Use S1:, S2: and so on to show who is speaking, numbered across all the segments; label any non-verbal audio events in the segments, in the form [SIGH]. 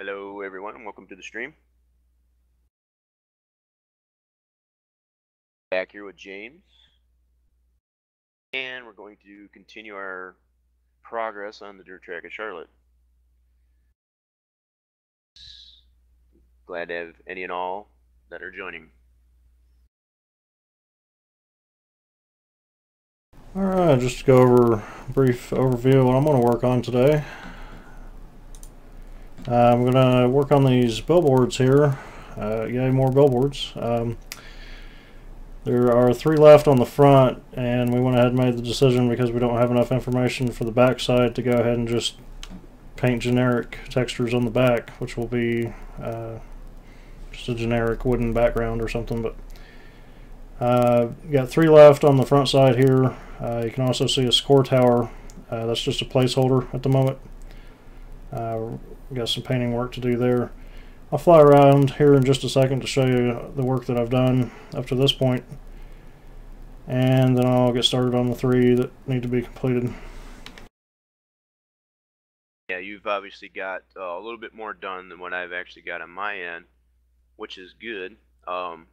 S1: Hello, everyone, welcome to the stream. Back here with James. And we're going to continue our progress on the dirt track at Charlotte. Glad to have any and all that are joining.
S2: All right, just to go over a brief overview of what I'm going to work on today. Uh, I'm going to work on these billboards here. Uh, yay, more billboards. Um, there are three left on the front, and we went ahead and made the decision because we don't have enough information for the back side to go ahead and just paint generic textures on the back, which will be uh, just a generic wooden background or something. But uh, got three left on the front side here. Uh, you can also see a score tower. Uh, that's just a placeholder at the moment. Got some painting work to do there. I'll fly around here in just a second to show you the work that I've done up to this point. And then I'll get started on the three that need to be completed.
S1: Yeah, you've obviously got uh, a little bit more done than what I've actually got on my end, which is good. Um,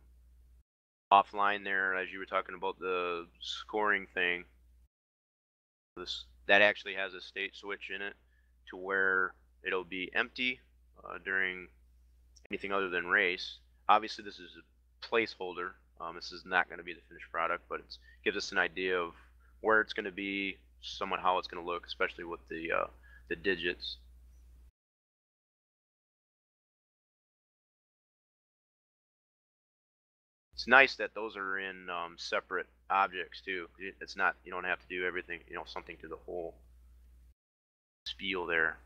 S1: offline there, as you were talking about the scoring thing, this that actually has a state switch in it to where it'll be empty uh, during anything other than race. Obviously, this is a placeholder. Um, this is not going to be the finished product, but it gives us an idea of where it's going to be, somewhat how it's going to look, especially with the uh, the digits. It's nice that those are in um, separate objects too. It's not you don't have to do everything you know something to the whole spiel there.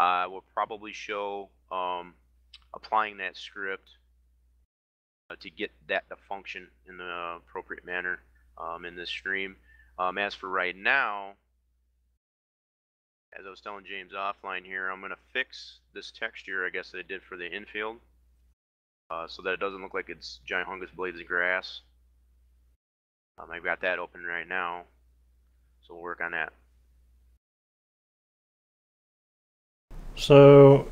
S1: I will probably show um, applying that script uh, to get that to function in the appropriate manner um, in this stream. Um, as for right now, as I was telling James offline here, I'm going to fix this texture, I guess, that I did for the infield. Uh, so that it doesn't look like it's giant hungus blades of grass. Um, I've got that open right now, so we'll work on that.
S2: So,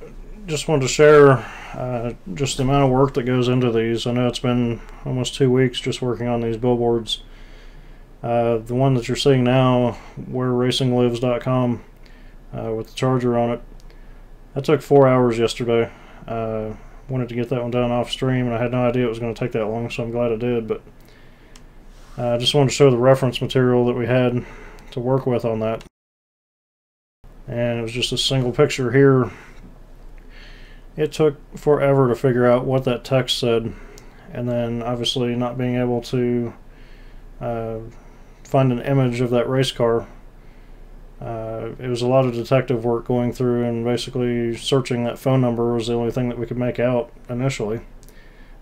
S2: just wanted to share uh, just the amount of work that goes into these. I know it's been almost two weeks just working on these billboards. Uh, the one that you're seeing now, whereracinglives.com, uh, with the charger on it, that took four hours yesterday. Uh, wanted to get that one done off stream, and I had no idea it was going to take that long, so I'm glad I did. But I uh, just wanted to show the reference material that we had to work with on that. And it was just a single picture here. It took forever to figure out what that text said, and then obviously not being able to uh, find an image of that race car uh, it was a lot of detective work going through and basically searching that phone number was the only thing that we could make out initially.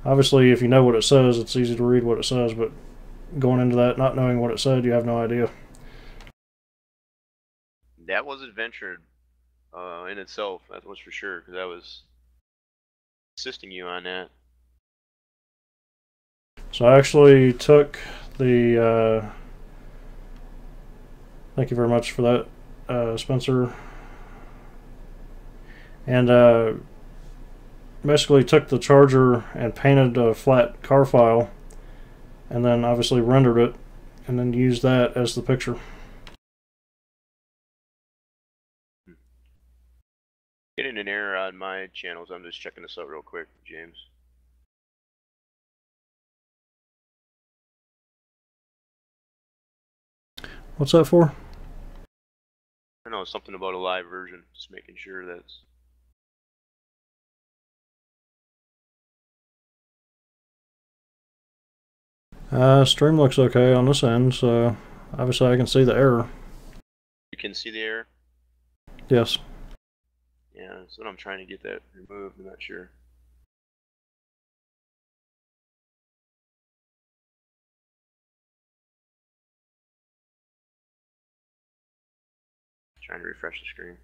S2: Obviously, if you know what it says, it's easy to read what it says, but going into that not knowing what it said, you have no idea.
S1: That was adventure uh, in itself, that was for sure, because I was assisting you on that.
S2: So I actually took the. Uh, Thank you very much for that, uh, Spencer. And uh, basically took the charger and painted a flat car file and then obviously rendered it and then used that as the picture.
S1: An error on my channels. I'm just checking this out real quick, James.
S2: What's that for?
S1: I know, something about a live version. Just making sure that's.
S2: Uh, stream looks okay on this end, so obviously I can see the error.
S1: You can see the error?
S2: Yes.
S1: Yeah, that's what I'm trying to get that removed. I'm not sure. Trying to refresh the screen.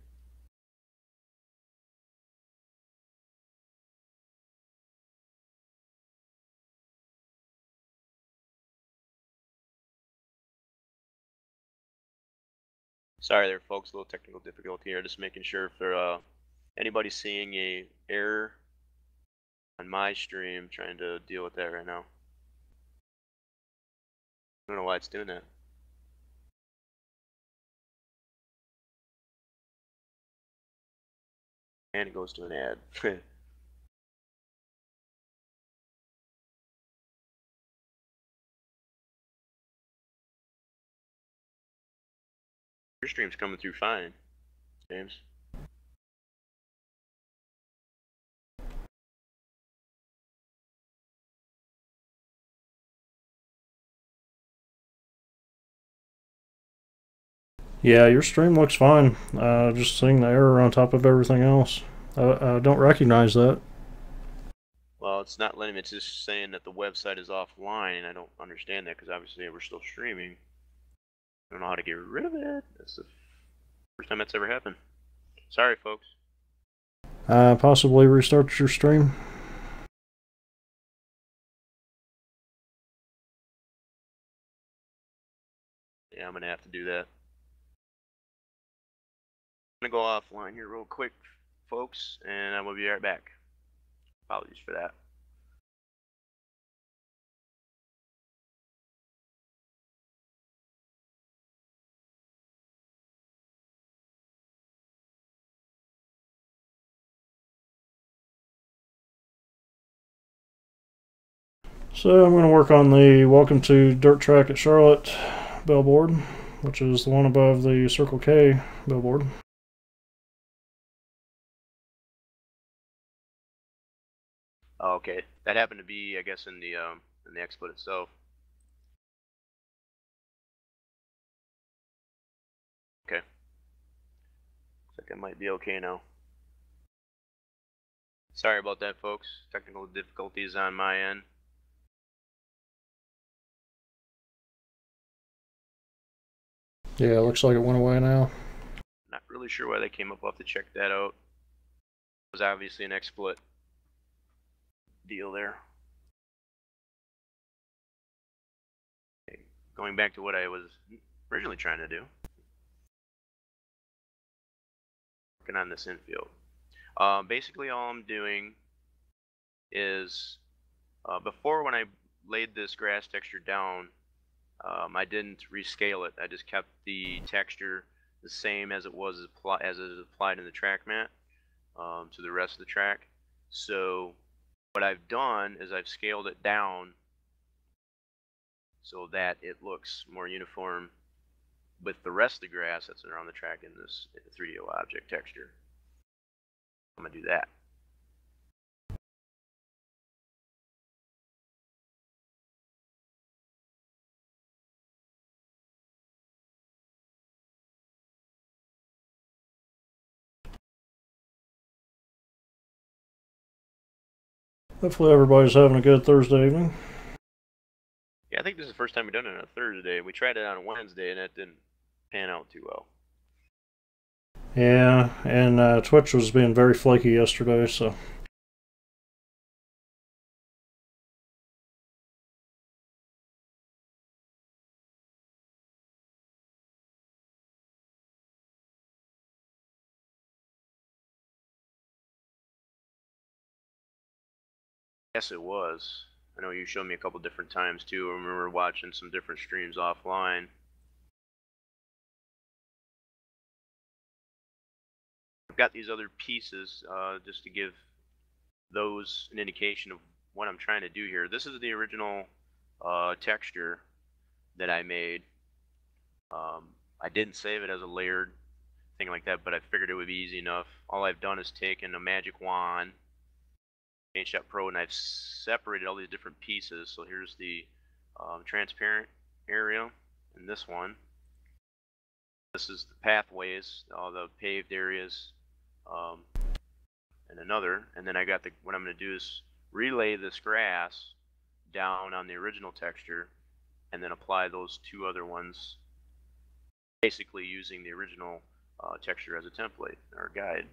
S1: Sorry there folks, a little technical difficulty here, just making sure for uh, Anybody seeing a error on my stream trying to deal with that right now? I don't know why it's doing that. And it goes to an ad. [LAUGHS] Your stream's coming through fine, James.
S2: Yeah, your stream looks fine. Uh, just seeing the error on top of everything else. I, I don't recognize that.
S1: Well, it's not letting me. It's just saying that the website is offline, and I don't understand that because obviously we're still streaming. I don't know how to get rid of it. That's the first time that's ever happened. Sorry, folks.
S2: Uh, possibly restart your stream.
S1: Yeah, I'm gonna have to do that. Gonna go offline here real quick, folks, and I will be right back. Apologies for that.
S2: So I'm going to work on the Welcome to Dirt Track at Charlotte billboard, which is the one above the Circle K billboard.
S1: Oh, okay, that happened to be, I guess, in the um, in the exploit itself. Okay. Looks like it might be okay now. Sorry about that, folks. Technical difficulties on my end.
S2: Yeah, looks like it went away now.
S1: Not really sure why they came up. I'll have to check that out. It was obviously an exploit deal there. Okay, going back to what I was originally trying to do. Working on this infield. Uh, basically all I'm doing is uh, before when I laid this grass texture down um, I didn't rescale it. I just kept the texture the same as it was as it is applied in the track mat um, to the rest of the track. So what I've done is I've scaled it down so that it looks more uniform with the rest of the grass that's around the track in this 3DO object texture. I'm going to do that.
S2: Hopefully everybody's having a good Thursday evening.
S1: Yeah, I think this is the first time we've done it on a Thursday. We tried it on a Wednesday and that didn't pan out too well.
S2: Yeah, and uh, Twitch was being very flaky yesterday, so.
S1: Yes, it was. I know you showed me a couple different times too. I remember watching some different streams offline. I've got these other pieces uh, just to give those an indication of what I'm trying to do here. This is the original uh, texture that I made. Um, I didn't save it as a layered thing like that, but I figured it would be easy enough. All I've done is taken a magic wand Shop Pro and I've separated all these different pieces. So here's the um, transparent area and this one. This is the pathways, all the paved areas, um, and another. And then I got the, what I'm going to do is relay this grass down on the original texture and then apply those two other ones basically using the original uh, texture as a template or guide.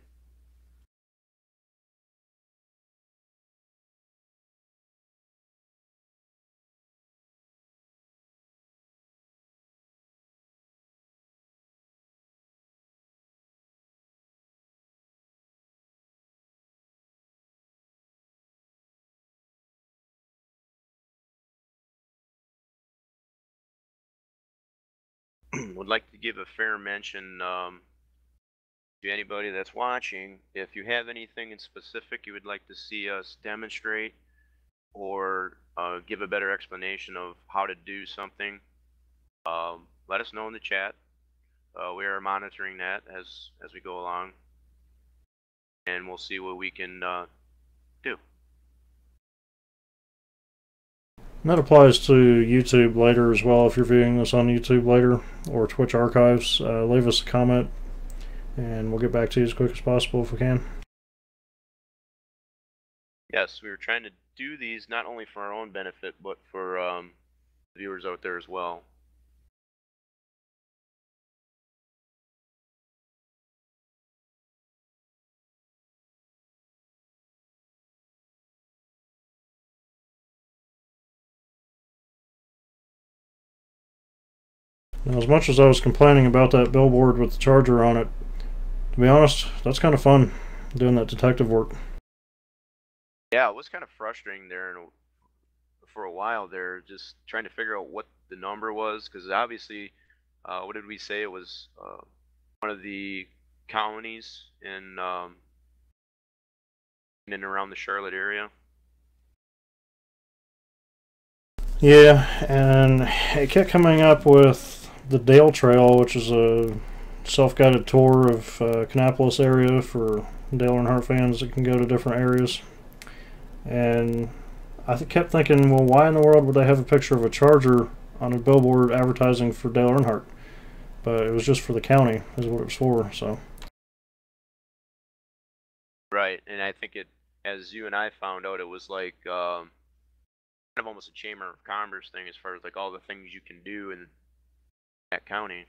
S1: Would like to give a fair mention um, to anybody that's watching. If you have anything in specific you would like to see us demonstrate or uh, give a better explanation of how to do something, um, let us know in the chat. Uh, we are monitoring that as as we go along, and we'll see what we can uh,
S2: And that applies to YouTube later as well. If you're viewing this on YouTube later or Twitch archives, uh, leave us a comment and we'll get back to you as quick as possible if we can.
S1: Yes, we were trying to do these not only for our own benefit, but for um, viewers out there as well.
S2: Now, as much as I was complaining about that billboard with the charger on it, to be honest, that's kind of fun doing that detective work.
S1: Yeah, it was kind of frustrating there and for a while there, just trying to figure out what the number was, because obviously, uh, what did we say? It was uh, one of the counties in um, in and around the Charlotte area.
S2: Yeah, and it kept coming up with the Dale Trail, which is a self-guided tour of uh, Kannapolis area for Dale Earnhardt fans that can go to different areas. And I th- kept thinking, well, why in the world would they have a picture of a charger on a billboard advertising for Dale Earnhardt? But it was just for the county, is what it was for. So.
S1: Right, and I think it, as you and I found out, it was like um, kind of almost a chamber of commerce thing as far as like all the things you can do in that county.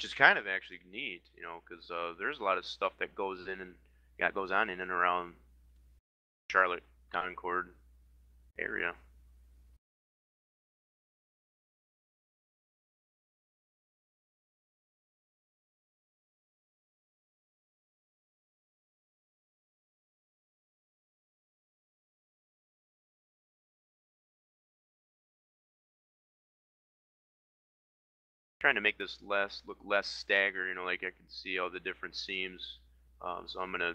S1: which is kind of actually neat, you know, because uh, there's a lot of stuff that goes in and yeah, goes on in and around Charlotte, Concord area. Trying to make this less look less staggered, you know, like I can see all the different seams. Um, so I'm gonna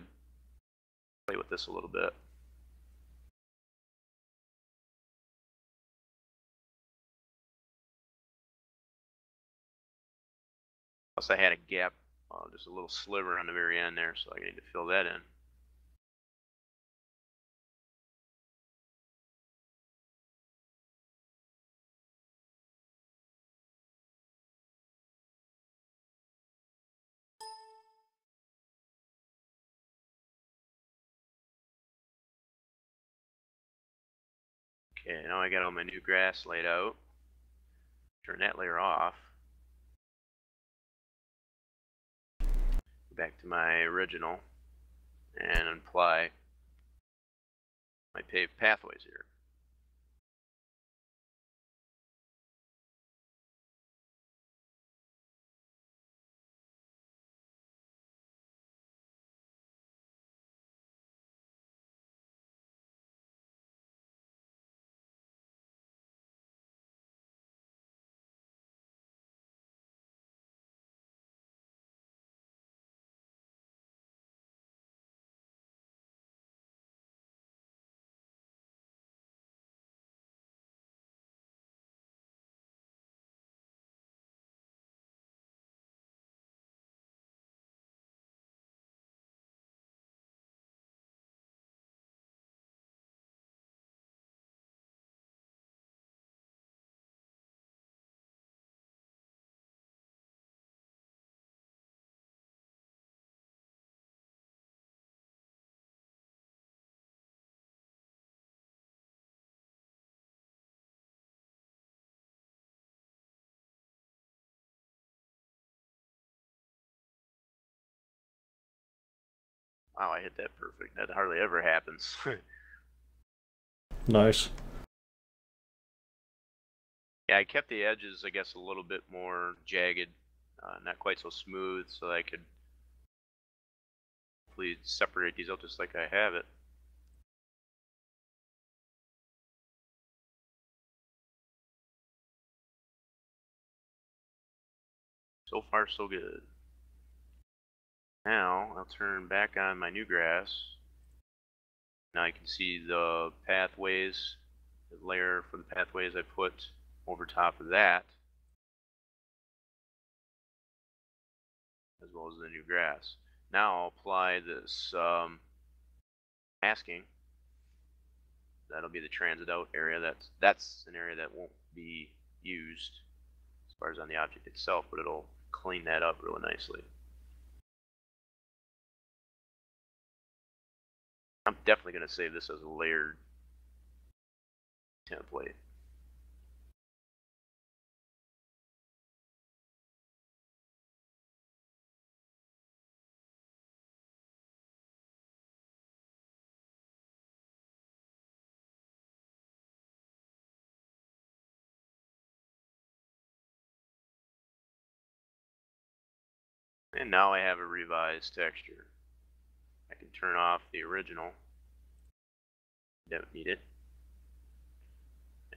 S1: play with this a little bit. Plus I had a gap, uh, just a little sliver on the very end there, so I need to fill that in. Okay, now I got all my new grass laid out. Turn that layer off. Back to my original and apply my paved pathways here. Wow, I hit that perfect. That hardly ever happens. [LAUGHS]
S2: nice.
S1: Yeah, I kept the edges, I guess, a little bit more jagged, uh, not quite so smooth, so I could please separate these out just like I have it. So far, so good. Now, I'll turn back on my new grass. Now I can see the pathways, the layer for the pathways I put over top of that, as well as the new grass. Now I'll apply this um, masking. That'll be the transit out area. That's that's an area that won't be used as far as on the object itself, but it'll clean that up really nicely. I'm definitely going to save this as a layered template. And now I have a revised texture. Can turn off the original. Don't need it.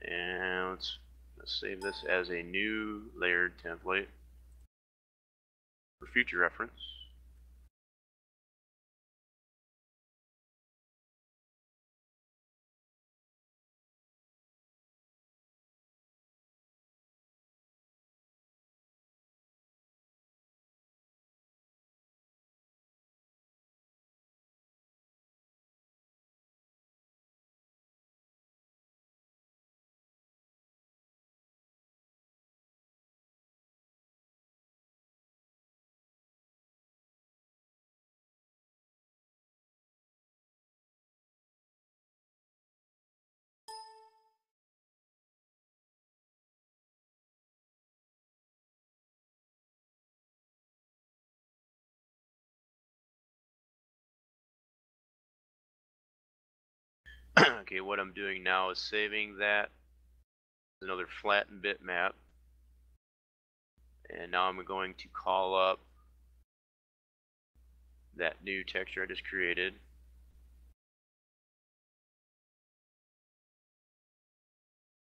S1: And let's, let's save this as a new layered template for future reference. [CLEARS THROAT] okay, what I'm doing now is saving that another flattened bitmap. And now I'm going to call up that new texture I just created.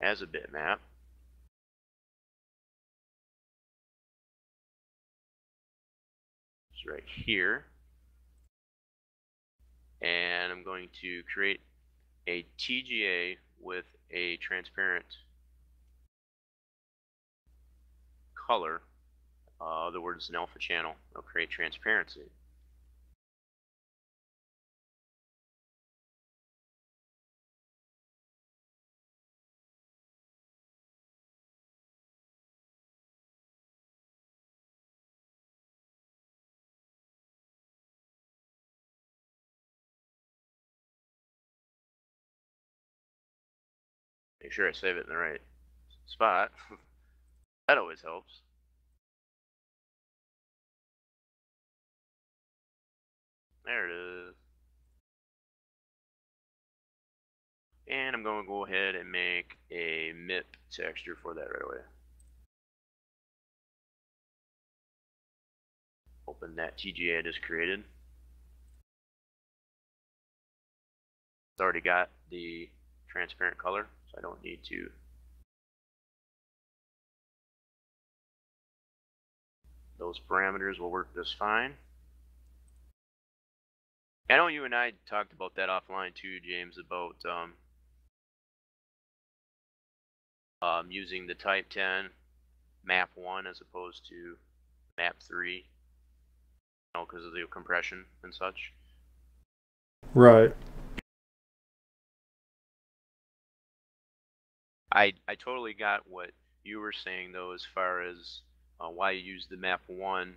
S1: as a bitmap. It's right here. And I'm going to create a TGA with a transparent color. Uh, other words, an alpha channel. It'll create transparency. Make sure I save it in the right spot. [LAUGHS] that always helps. There it is. And I'm going to go ahead and make a MIP texture for that right away. Open that TGA I just created. It's already got the transparent color so I don't need to those parameters will work just fine. I know you and I talked about that offline too, James, about um, um, using the type 10 map 1 as opposed to map 3 you know, because of the compression and such.
S2: Right.
S1: I I totally got what you were saying though, as far as uh, why you use the map one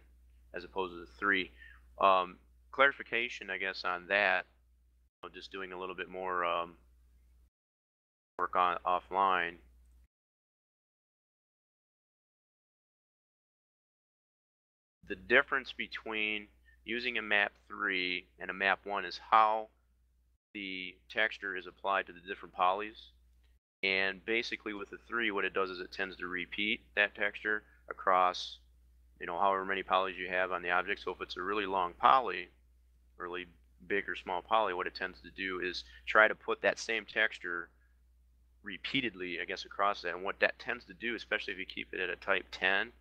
S1: as opposed to the three. Um, clarification, I guess, on that. Just doing a little bit more um, work on offline. The difference between using a map 3 and a map 1 is how the texture is applied to the different polys. And basically with the 3, what it does is it tends to repeat that texture across, you know, however many polys you have on the object. So if it's a really long poly, really big or small poly, what it tends to do is try to put that same texture repeatedly, I guess, across that. And what that tends to do, especially if you keep it at a type 10,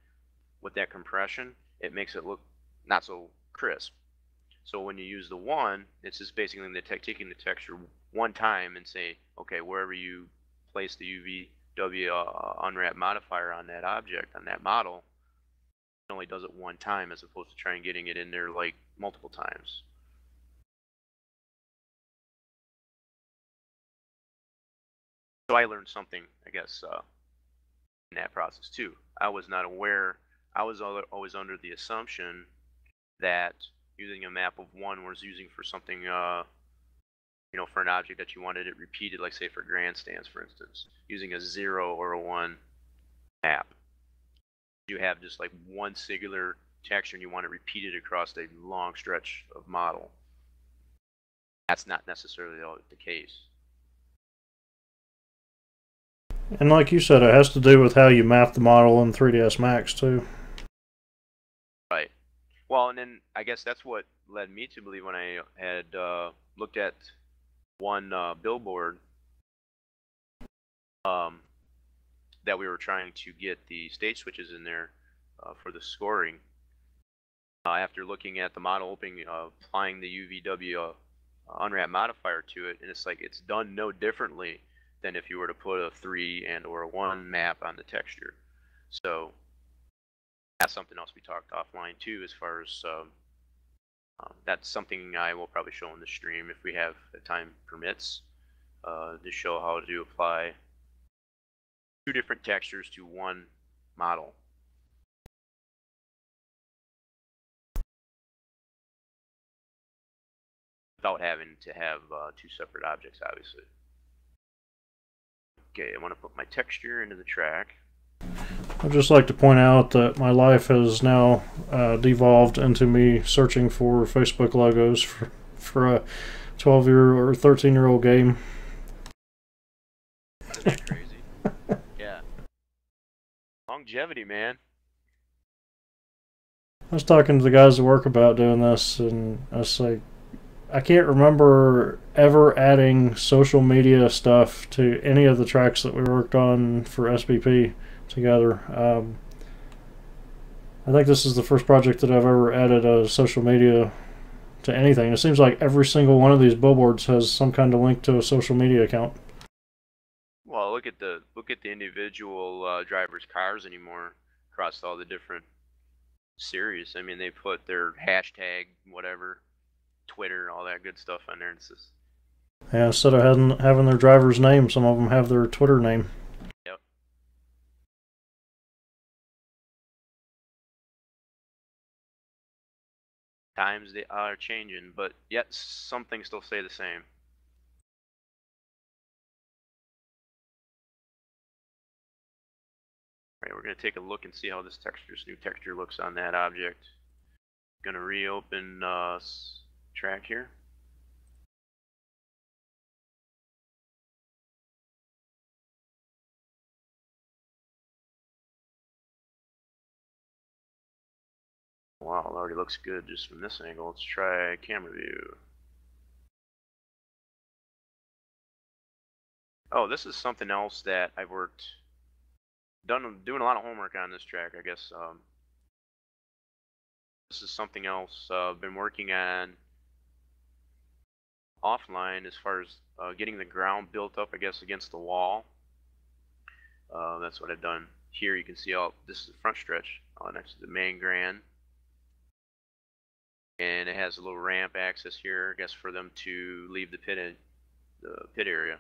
S1: with that compression, it makes it look not so crisp. So when you use the one, it's just basically taking the texture one time and say, okay, wherever you place the UVW uh, unwrap modifier on that object, on that model, it only does it one time as opposed to trying getting it in there like multiple times. So I learned something, I guess, uh, in that process too. I was not aware. I was always under the assumption that using a map of one was using for something, uh, you know, for an object that you wanted it repeated, like say for grandstands, for instance, using a zero or a one map. You have just like one singular texture and you want it repeated across a long stretch of model. That's not necessarily the case.
S2: And like you said, it has to do with how you map the model in 3ds Max too.
S1: Right. Well, and then I guess that's what led me to believe when I had uh, looked at one uh, billboard um, that we were trying to get the state switches in there uh, for the scoring. Uh, after looking at the model opening, uh, applying the UVW uh, unwrap modifier to it, and it's like it's done no differently than if you were to put a three and or a one map on the texture. So that's something else we talked offline too, as far as um, um, that's something I will probably show in the stream if we have the time permits uh, to show how to apply two different textures to one model. Without having to have uh, two separate objects, obviously. Okay, I want to put my texture into the track.
S2: I'd just like to point out that my life has now uh, devolved into me searching for Facebook logos for, for a 12 year or 13 year old game.
S1: Crazy? [LAUGHS] yeah. Longevity, man.
S2: I was talking to the guys at work about doing this, and I was like, I can't remember ever adding social media stuff to any of the tracks that we worked on for SBP together. Um, I think this is the first project that I've ever added a social media to anything. It seems like every single one of these billboards has some kind of link to a social media account.
S1: Well, look at the look at the individual uh, drivers' cars anymore across all the different series. I mean, they put their hashtag whatever Twitter, all that good stuff on there. It's just
S2: yeah, instead of having having their driver's name, some of them have their Twitter name.
S1: Times they are changing, but yet some things still stay the same. Alright, we're going to take a look and see how this texture, this new texture looks on that object. Going to reopen uh, track here. Wow, it already looks good just from this angle. Let's try camera view. Oh, this is something else that I've worked, done, doing a lot of homework on this track, I guess. Um, this is something else uh, I've been working on offline as far as uh, getting the ground built up, I guess, against the wall. Uh, that's what I've done here. You can see all this is the front stretch uh, next to the main grand. And it has a little ramp access here, I guess, for them to leave the pit in, the pit area.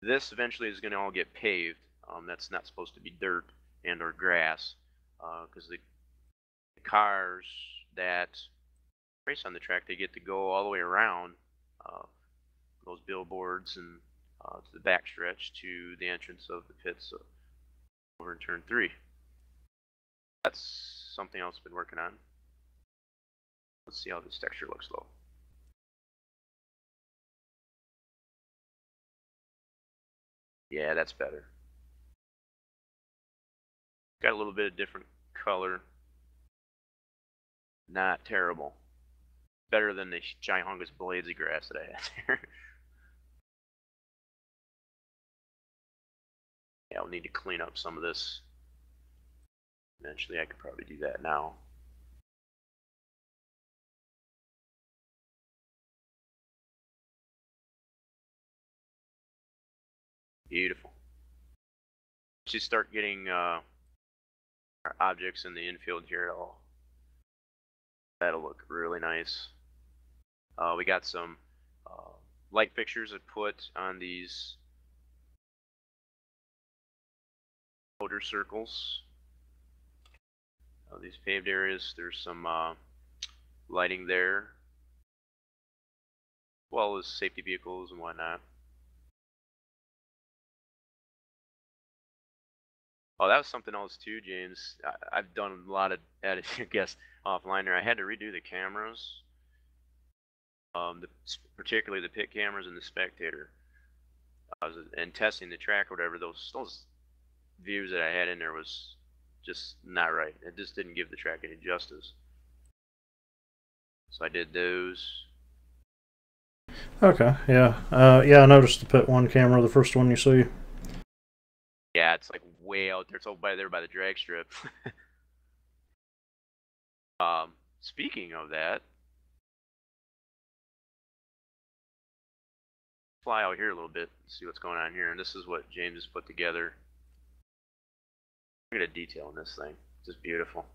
S1: This eventually is going to all get paved. Um, that's not supposed to be dirt and or grass because uh, the, the cars that race on the track, they get to go all the way around uh, those billboards and uh, to the backstretch to the entrance of the pits over in turn three. That's something else I've been working on. Let's see how this texture looks though. Yeah, that's better. Got a little bit of different color. Not terrible better than the hungus blades of grass that I had [LAUGHS] there. yeah, we'll need to clean up some of this Eventually, I could probably do that now. Beautiful. You start getting uh, our objects in the infield here, it'll, that'll look really nice. Uh, we got some uh, light fixtures that put on these motor circles. Uh, these paved areas, there's some uh, lighting there, as well as safety vehicles and whatnot. Oh, that was something else too, James. I, have done a lot of editing, [LAUGHS] I guess, offline there. I had to redo the cameras, um, the, particularly the pit cameras and the spectator. I was and testing the track or whatever. Those those views that I had in there was just not right. It just didn't give the track any justice. So I did those.
S2: Okay, yeah, uh, yeah. I noticed the pit one camera, the first one you see.
S1: Yeah, it's like way out there. It's over by there by the drag strip. [LAUGHS] um, speaking of that, fly out here a little bit see what's going on here. And this is what James has put together. Look at the detail in this thing. It's just beautiful.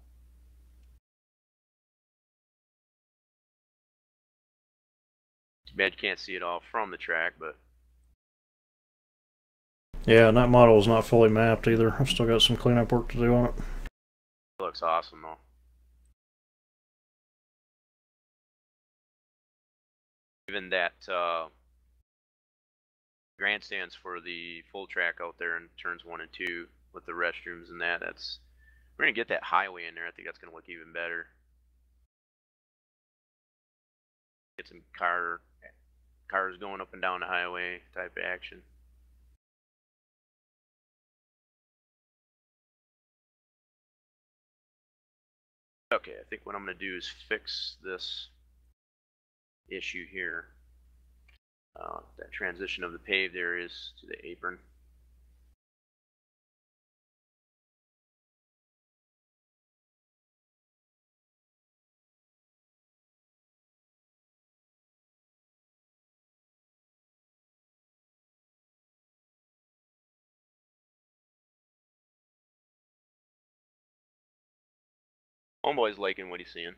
S1: Too bad you can't see it all from the track, but
S2: yeah, and that model is not fully mapped either. I've still got some cleanup work to do on it.
S1: it looks awesome though. Even that uh, grandstands for the full track out there in turns one and two with the restrooms and that. That's we're gonna get that highway in there. I think that's gonna look even better. Get some car cars going up and down the highway type of action. Okay, I think what I'm going to do is fix this issue here. Uh, that transition of the paved areas to the apron. Homeboy's liking what he's seeing.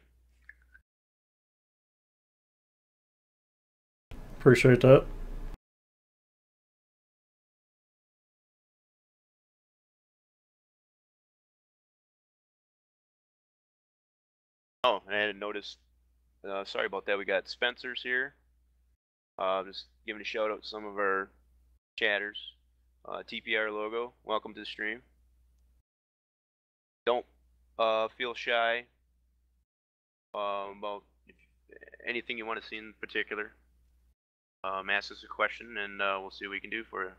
S2: Appreciate that.
S1: Oh, I hadn't noticed. Uh, sorry about that. We got Spencer's here. Uh, just giving a shout out to some of our chatters. Uh, TPR logo. Welcome to the stream. Don't uh, feel shy um, about anything you want to see in particular. Um, ask us a question, and uh, we'll see what we can do for you.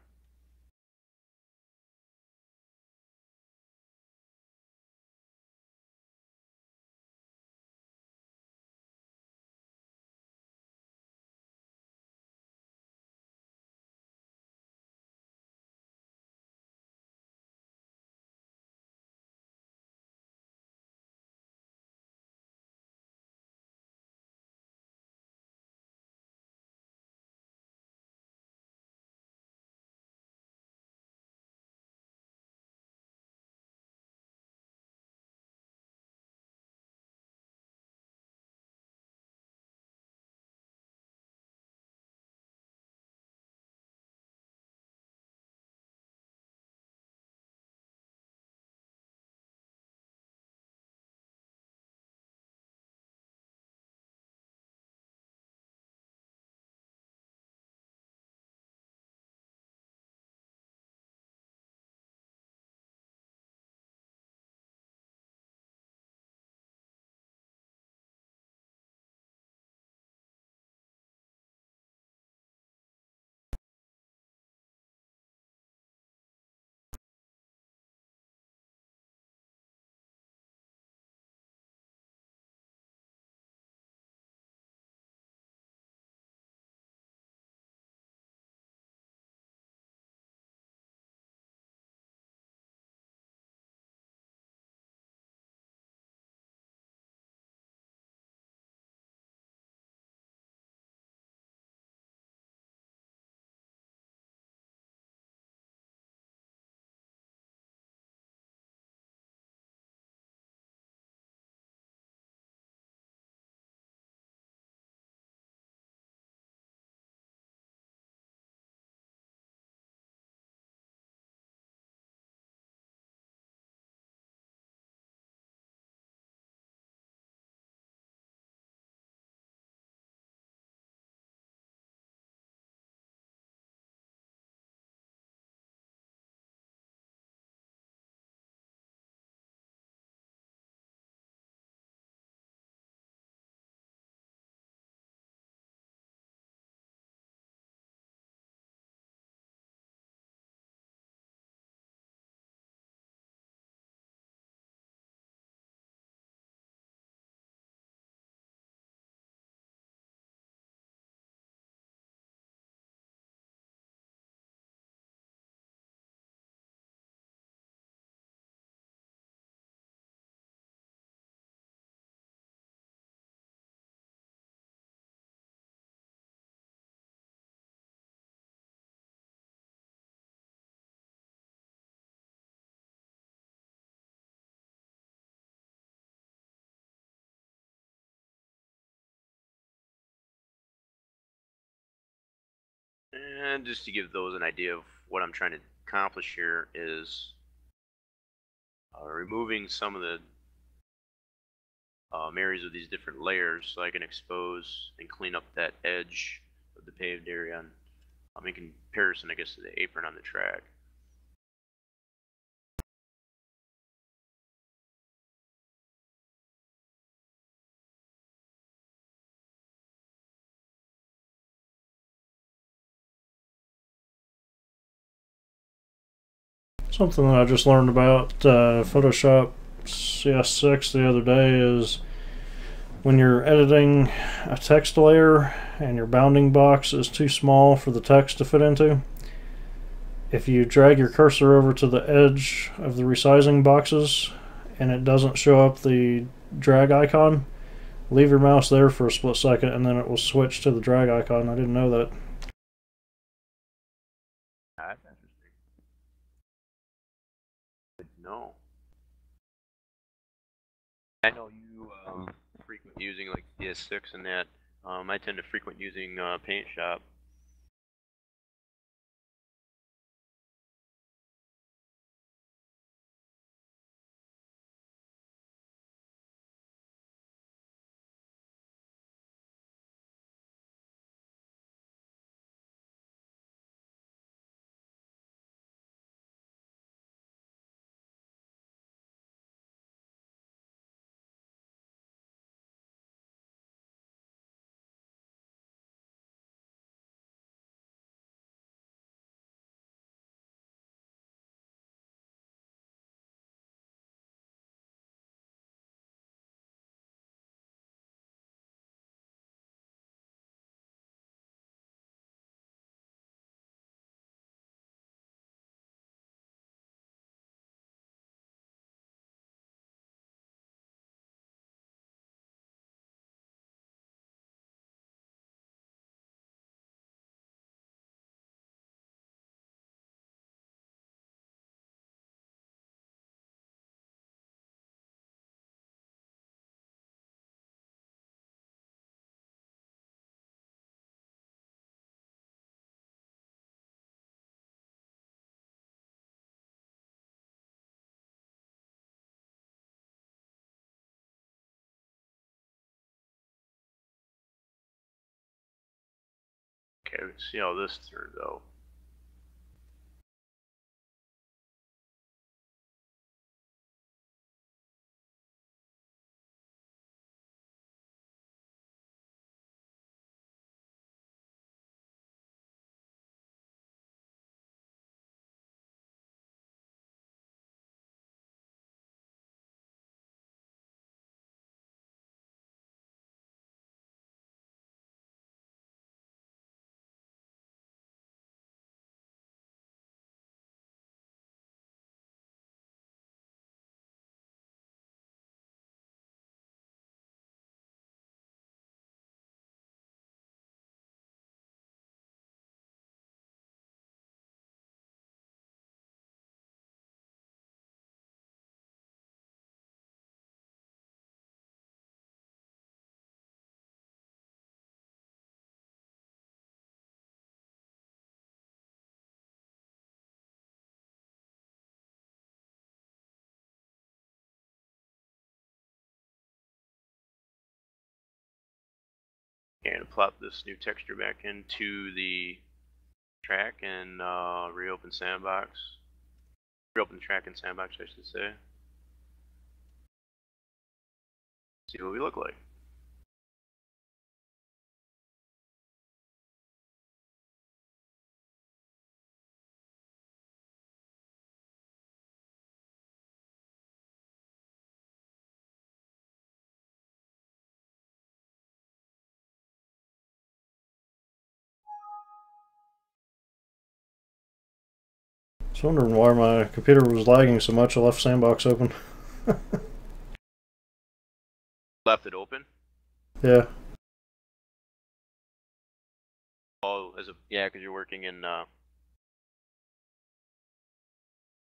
S1: And just to give those an idea of what I'm trying to accomplish here is uh, removing some of the um, areas of these different layers so I can expose and clean up that edge of the paved area on, um, in comparison, I guess, to the apron on the track.
S2: Something that I just learned about uh, Photoshop CS6 the other day is when you're editing a text layer and your bounding box is too small for the text to fit into, if you drag your cursor over to the edge of the resizing boxes and it doesn't show up the drag icon, leave your mouse there for a split second and then it will switch to the drag icon. I didn't know that.
S1: No. I know you um, frequent using like CS6 and that. Um, I tend to frequent using uh, Paint Shop. Okay, let's see how this turns out. Plop this new texture back into the track and uh, reopen sandbox. Reopen the track and sandbox, I should say. See what we look like.
S2: Was wondering why my computer was lagging so much I left Sandbox open.
S1: Left it open?
S2: Yeah.
S1: Oh, as a yeah, because you're working in uh,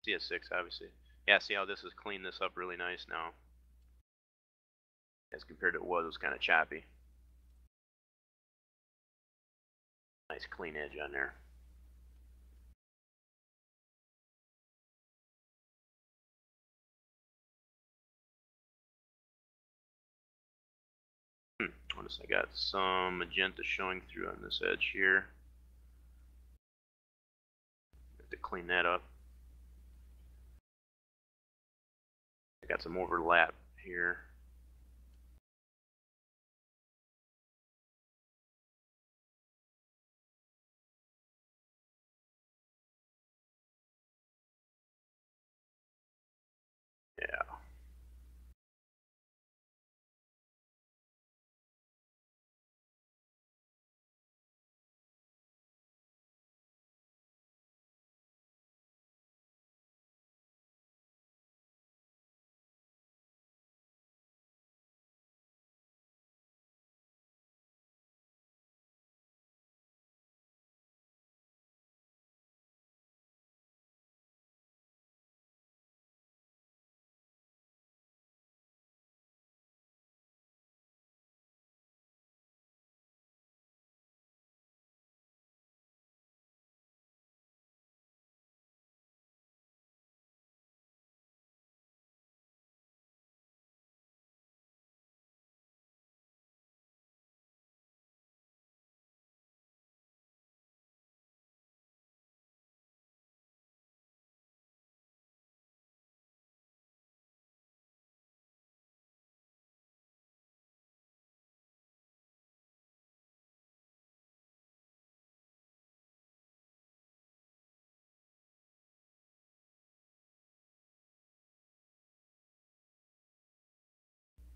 S1: CS6, obviously. Yeah, see how this has cleaned this up really nice now. As compared to what it was kind of choppy. Nice clean edge on there. Notice I got some magenta showing through on this edge here. Have to clean that up. I got some overlap here. Yeah.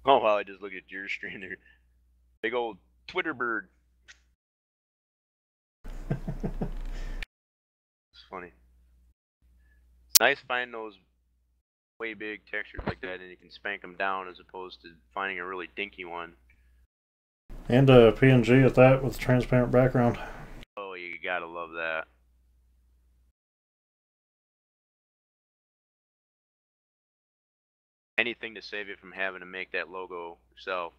S1: [LAUGHS] Oh wow, I just look at your screen there. Big old Twitter bird. it's funny. It's nice finding those way big textures like that and you can spank them down as opposed to finding a really dinky one.
S2: And a PNG at that with transparent background.
S1: Oh, you gotta love that. Anything to save you from having to make that logo yourself.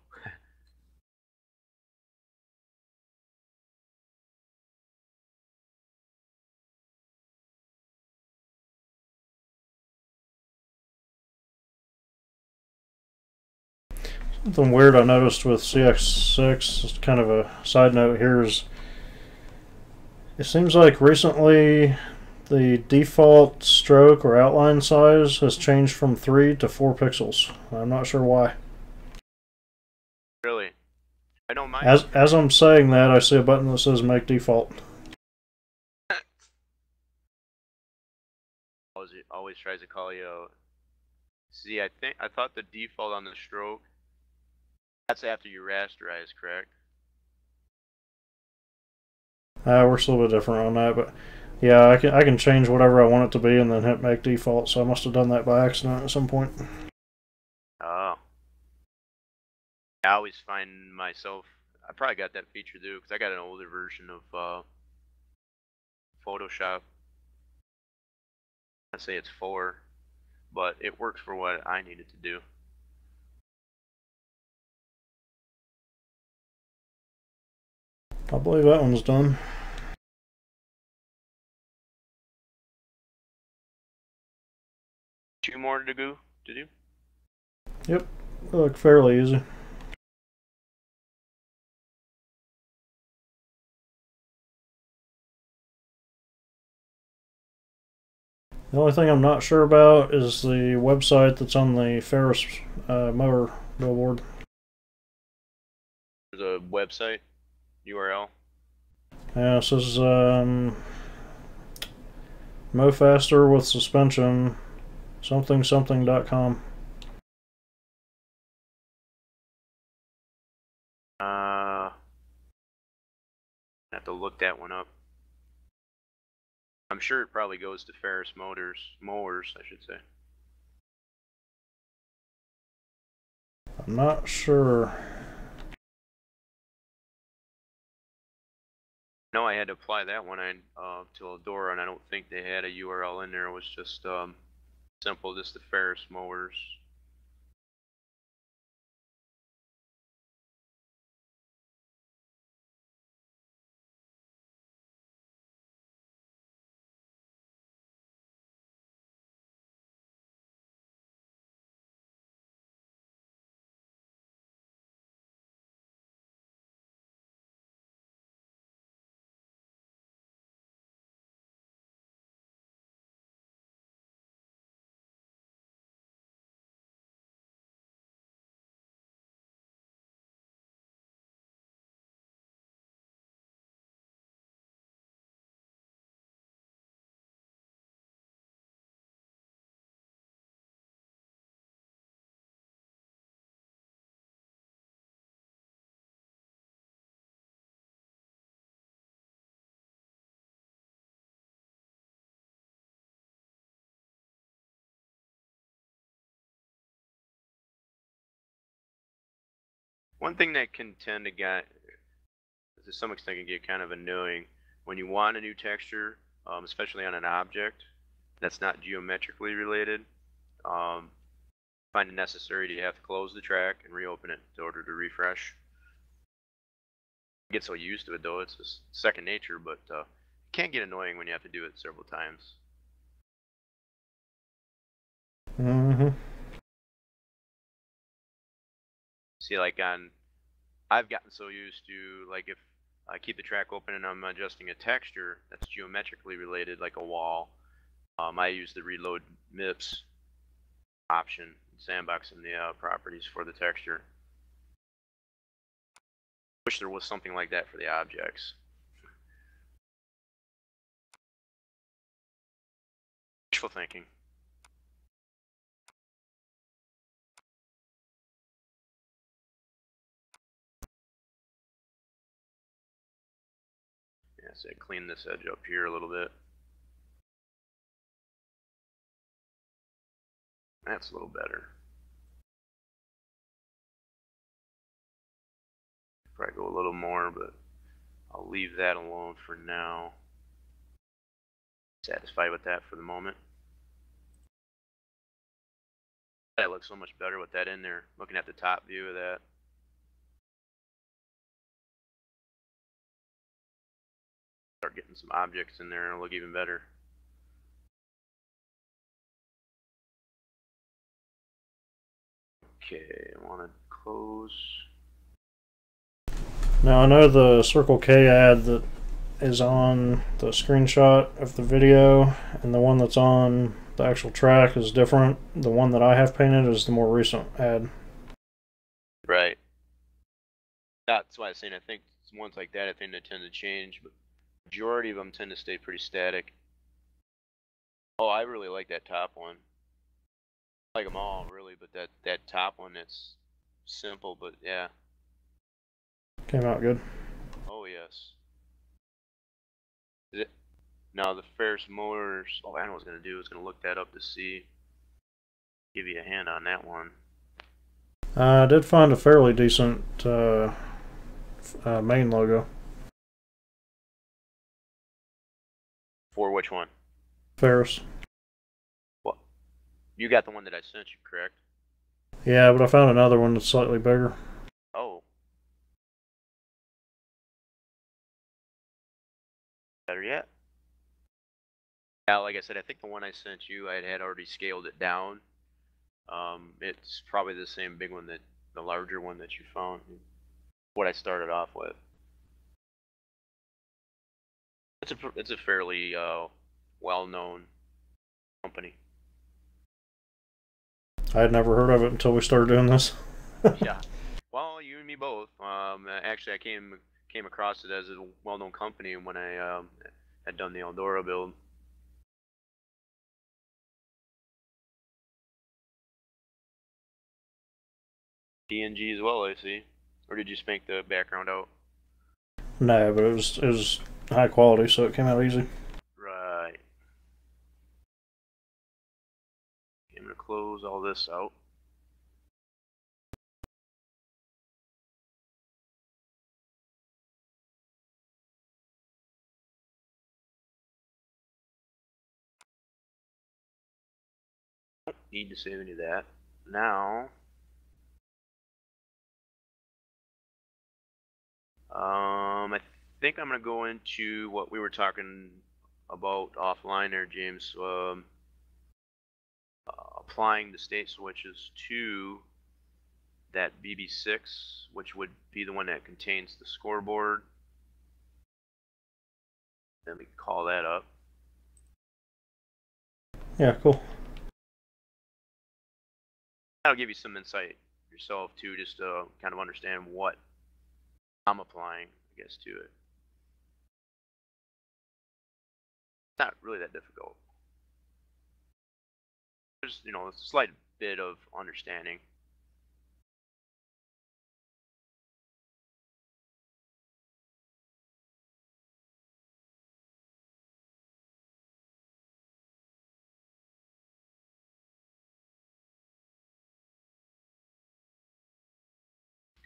S2: Something weird I noticed with CS6, just kind of a side note here, is it seems like recently the default stroke or outline size has changed from 3 to 4 pixels. I'm not sure why.
S1: Really? I know mine.
S2: As, as I'm saying that, I see a button that says make default. [LAUGHS]
S1: always, always tries to call you out. See, I think I thought the default on the stroke. That's after you rasterize, correct?
S2: Uh, we're still a bit different on that, but yeah, I can I can change whatever I want it to be and then hit make default. So I must have done that by accident at some point.
S1: Oh. I always find myself. I probably got that feature too because I got an older version of uh, Photoshop. I say it's four, but it works for what I needed to do.
S2: I believe that one's done.
S1: Two more to go to do.
S2: Yep, they look fairly easy. The only thing I'm not sure about is the website that's on the Ferris uh, motor billboard.
S1: There's a website URL.
S2: Yeah, it says um, Mo Faster with suspension something something.com.
S1: Uh, I have to look that one up. I'm sure it probably goes to Ferris Motors, mowers, I should say.
S2: I'm not sure.
S1: No, I had to apply that one uh, to Eldora, and I don't think they had a URL in there. It was just um, simple, just the Ferris mowers. One thing that can tend to get, to some extent, can get kind of annoying when you want a new texture, um, especially on an object that's not geometrically related. Um, find it necessary to have to close the track and reopen it in order to refresh. Get so used to it though; it's just second nature. But uh, it can get annoying when you have to do it several times.
S2: Mm-hmm.
S1: See, like on, I've gotten so used to like if I keep the track open and I'm adjusting a texture that's geometrically related, like a wall. Um, I use the reload MIPS option, sandboxing the uh, properties for the texture. Wish there was something like that for the objects. Wishful thinking. So clean this edge up here a little bit. That's a little better. Probably go a little more, but I'll leave that alone for now. Satisfied with that for the moment. That looks so much better with that in there. Looking at the top view of that. Start getting some objects in there, it'll look even better. Okay, I want to close.
S2: Now I know the Circle K ad that is on the screenshot of the video and the one that's on the actual track is different. The one that I have painted is the more recent ad.
S1: Right. That's why I was saying I think ones like that I think they tend to change, but majority of them tend to stay pretty static. Oh, I really like that top one. I like them all really, but that that top one that's simple, but yeah.
S2: Came out good.
S1: Oh yes. Is it? Now the Ferris Motors. Oh, I what I was gonna do. I was gonna look that up to see. Give you a hand on that one.
S2: Uh, I did find a fairly decent uh, uh, main logo.
S1: For which one?
S2: Ferris.
S1: What? You got the one that I sent you, correct?
S2: Yeah, but I found another one that's slightly bigger.
S1: Oh. Better yet. Yeah, like I said, I think the one I sent you, I had already scaled it down. Um, it's probably the same big one that the larger one that you found. What I started off with. It's a it's a fairly uh, well-known company.
S2: I had never heard of it until we started doing this. [LAUGHS]
S1: yeah. Well, you and me both. Um, actually, I came came across it as a well-known company when I um, had done the Eldora build. PNG as well, I see. Or did you spank the background out?
S2: No, but it was it was high quality, so it came out easy.
S1: Right. I'm gonna close all this out. Need to save any of that. Now, um, I think I'm gonna go into what we were talking about offline there, James. Um, uh, applying the state switches to that BB6, which would be the one that contains the scoreboard. Then we call that up.
S2: Yeah, cool.
S1: That'll give you some insight yourself too, just to kind of understand what I'm applying, I guess, to it. It's not really that difficult. There's, you know, a slight bit of understanding.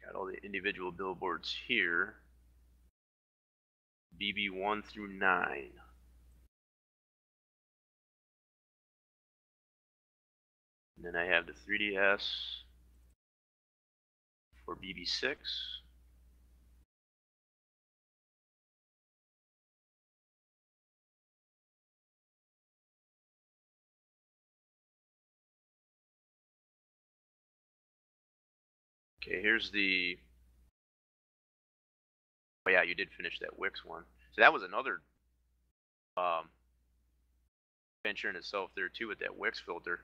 S1: got all the individual billboards here. BB one through nine. And then I have the 3DS for BB6. Okay, here's the. Oh yeah, you did finish that Wix one. So that was another um, venture in itself there too with that Wix filter.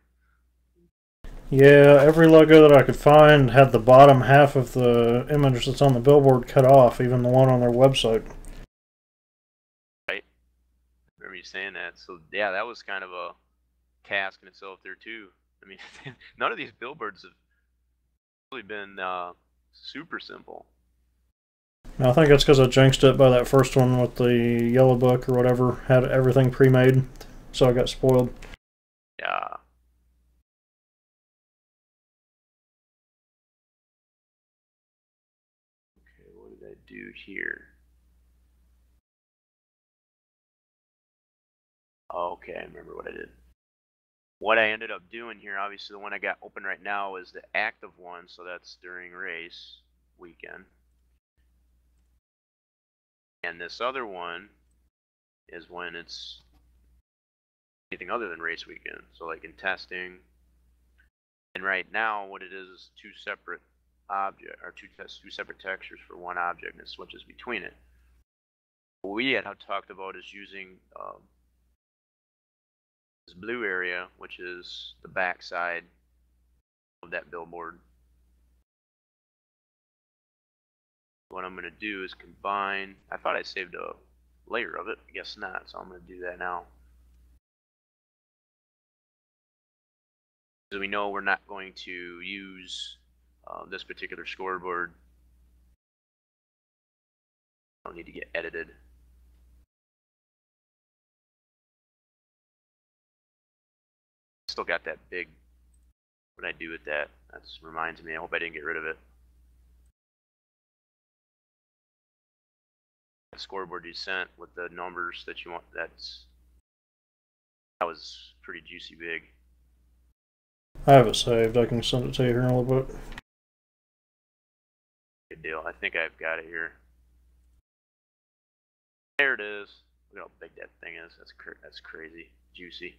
S2: Yeah, every logo that I could find had the bottom half of the image that's on the billboard cut off, even the one on their website.
S1: Right. Remember you saying that. So yeah, that was kind of a task in itself there too. I mean, [LAUGHS] none of these billboards have really been uh, super simple.
S2: I think that's because I jinxed it by that first one with the yellow book or whatever. Had everything pre-made, so I got spoiled.
S1: Do here? Okay, I remember what I did. What I ended up doing here, obviously the one I got open right now is the active one, so that's during race weekend. And this other one is when it's anything other than race weekend. So like in testing. And right now what it is is two separate object or two two separate textures for one object and it switches between it. What we had talked about is using um, this blue area, which is the back side of that billboard. What I'm going to do is combine, I thought I saved a layer of it, I guess not, so I'm going to do that now. So we know we're not going to use uh, this particular scoreboard. I Don't need to get edited. Still got that big, what I do with that, that reminds me, I hope I didn't get rid of it. The scoreboard you sent with the numbers that you want, that's, that was pretty juicy big.
S2: I have it saved. I can send it to you here in a little bit.
S1: Good deal. I think I've got it here. There it is. Look how big that thing is. That's cr that's crazy. Juicy.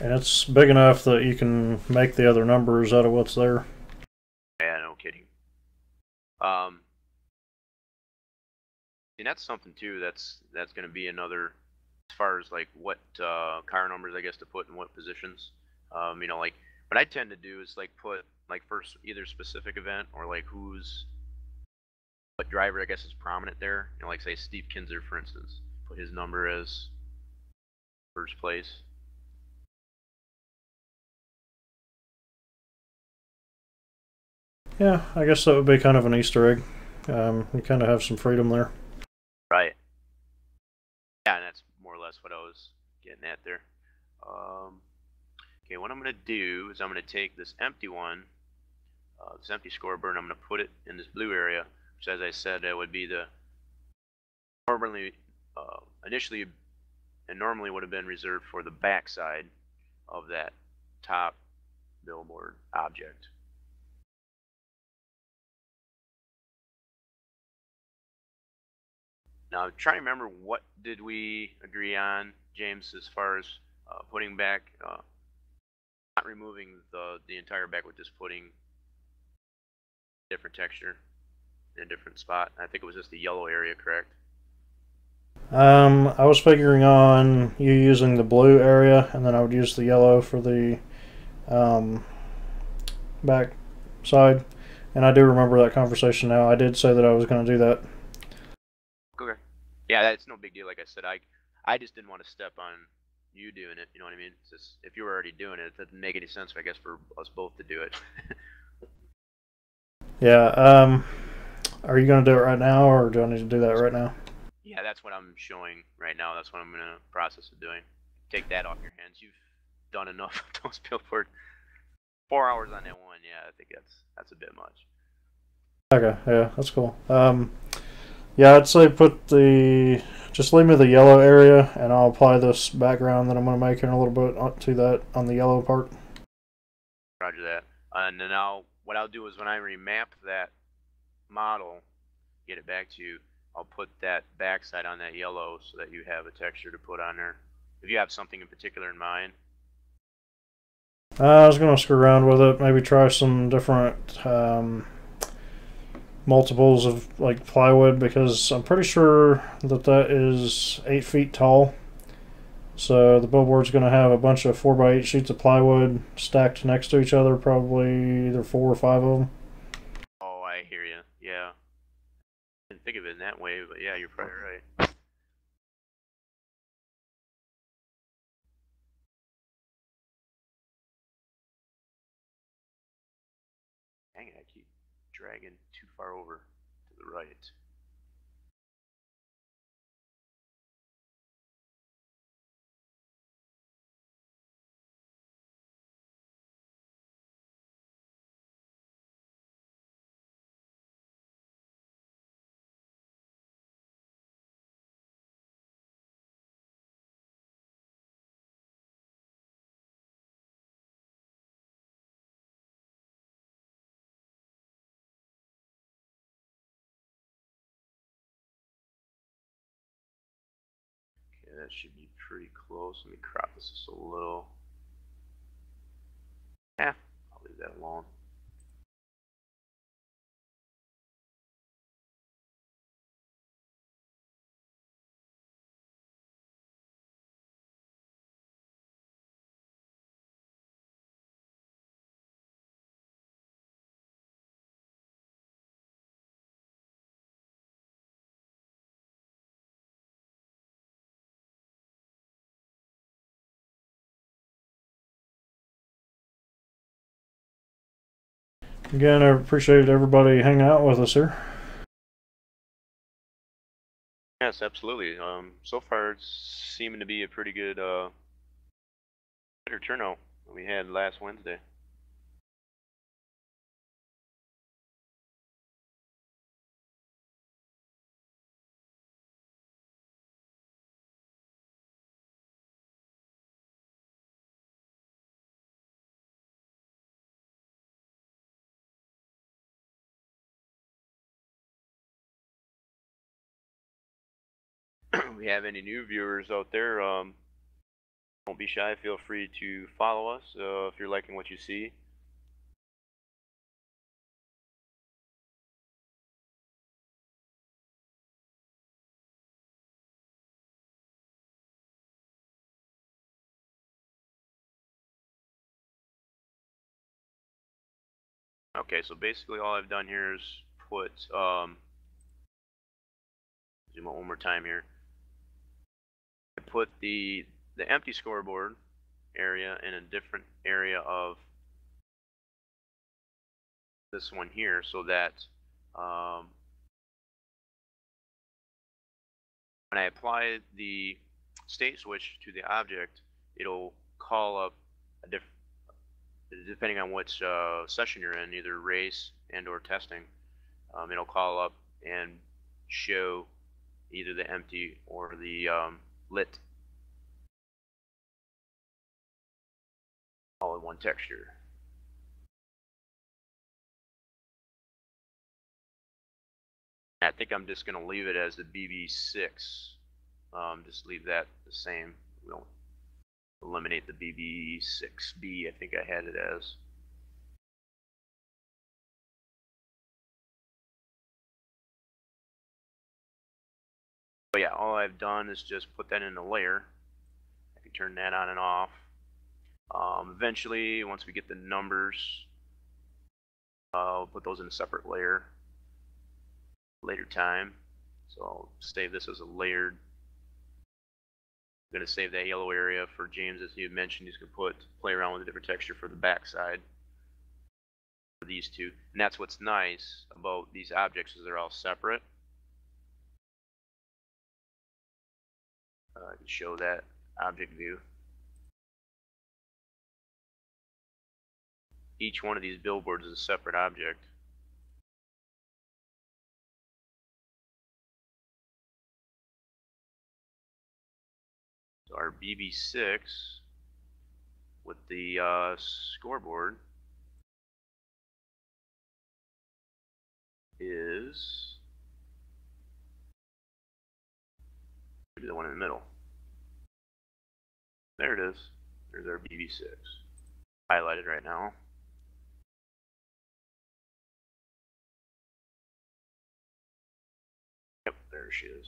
S2: And it's big enough that you can make the other numbers out of what's there.
S1: Yeah, no kidding. Um, and that's something too. That's that's going to be another as far as like what uh, car numbers I guess to put in what positions. Um, you know, like what I tend to do is like put like first either specific event or like who's what driver I guess is prominent there. You know, like say Steve Kinser for instance, put his number as first place.
S2: Yeah, I guess that would be kind of an Easter egg. Um, you kind of have some freedom there.
S1: Right. Yeah, and that's more or less what I was getting at there. Um, okay, what I'm going to do is I'm going to take this empty one, uh, this empty scoreboard, and I'm going to put it in this blue area, which as I said, would be the normally, uh, initially, and normally would have been reserved for the back side of that top billboard object. Now, I'm trying to remember what did we agree on, James, as far as uh, putting back, uh, not removing the the entire back, with just putting different texture in a different spot. I think it was just the yellow area, correct?
S2: Um, I was figuring on you using the blue area, and then I would use the yellow for the um, back side. And I do remember that conversation now. I did say that I was going to do that. Okay.
S1: Yeah, that's no big deal. Like I said, I I just didn't want to step on you doing it. You know what I mean? It's just, if you were already doing it, it doesn't make any sense, I guess, for us both to do it. [LAUGHS]
S2: yeah. Um, are you going to do it right now, or do I need to do that right now?
S1: Yeah, that's what I'm showing right now. That's what I'm in the process of doing. Take that off your hands. You've done enough [LAUGHS] of those billboard Four hours on that one, yeah, I think that's that's a bit much.
S2: Okay, yeah, that's cool. Um, yeah, I'd say put the just leave me the yellow area, and I'll apply this background that I'm going to make in a little bit to that on the yellow part.
S1: Roger that. And then I'll what I'll do is when I remap that model, get it back to you, I'll put that backside on that yellow so that you have a texture to put on there. If you have something in particular in mind.
S2: Uh, I was going to screw around with it, maybe try some different um, multiples of like plywood because I'm pretty sure that that is eight feet tall. So the billboard's going to have a bunch of four by eight sheets of plywood stacked next to each other, probably either four or five of them.
S1: Oh, I hear you. Yeah. Didn't think of it in that way, but yeah, you're probably right. Dang it, I keep dragging far over to the right. That should be pretty close. Let me crop this just a little. Yeah, I'll leave that alone.
S2: Again, I appreciate everybody hanging out with us here.
S1: Yes, absolutely. Um, so far it's seeming to be a pretty good, uh, better turnout than we had last Wednesday. We have any new viewers out there, um, don't be shy. Feel free to follow us uh, if you're liking what you see. Okay, so basically all I've done here is put, um, zoom out one more time here. Put the the empty scoreboard area in a different area of this one here so that um, when I apply the state switch to the object, it'll call up a different, depending on which uh, session you're in, either race and or testing, um, it'll call up and show either the empty or the um, lit all in one texture. I think I'm just going to leave it as the BB6. Um, just leave that the same. We don't eliminate the BB6B, I think I had it as. But yeah, all I've done is just put that in a layer. I can turn that on and off. Um, eventually, once we get the numbers, I'll put those in a separate layer later time. So I'll save this as a layered. I'm going to save that yellow area for James, as he had mentioned. He's going to put play around with a different texture for the backside for these two. And that's what's nice about these objects is they're all separate. Uh, show that object view. each one of these billboards is a separate object. So our BB6 with the uh, scoreboard is maybe the one in the middle. There it is. There's our BB6. Highlighted right now. Yep, there she is.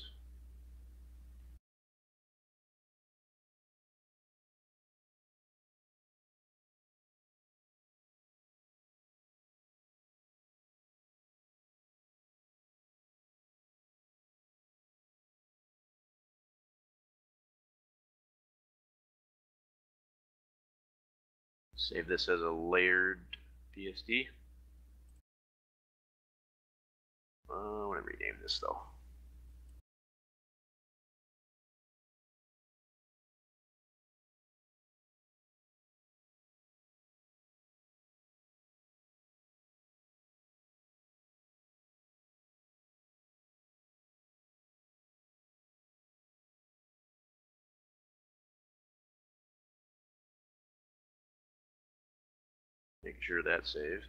S1: Save this as a layered PSD. Uh, I want to rename this though. Make sure that's saved.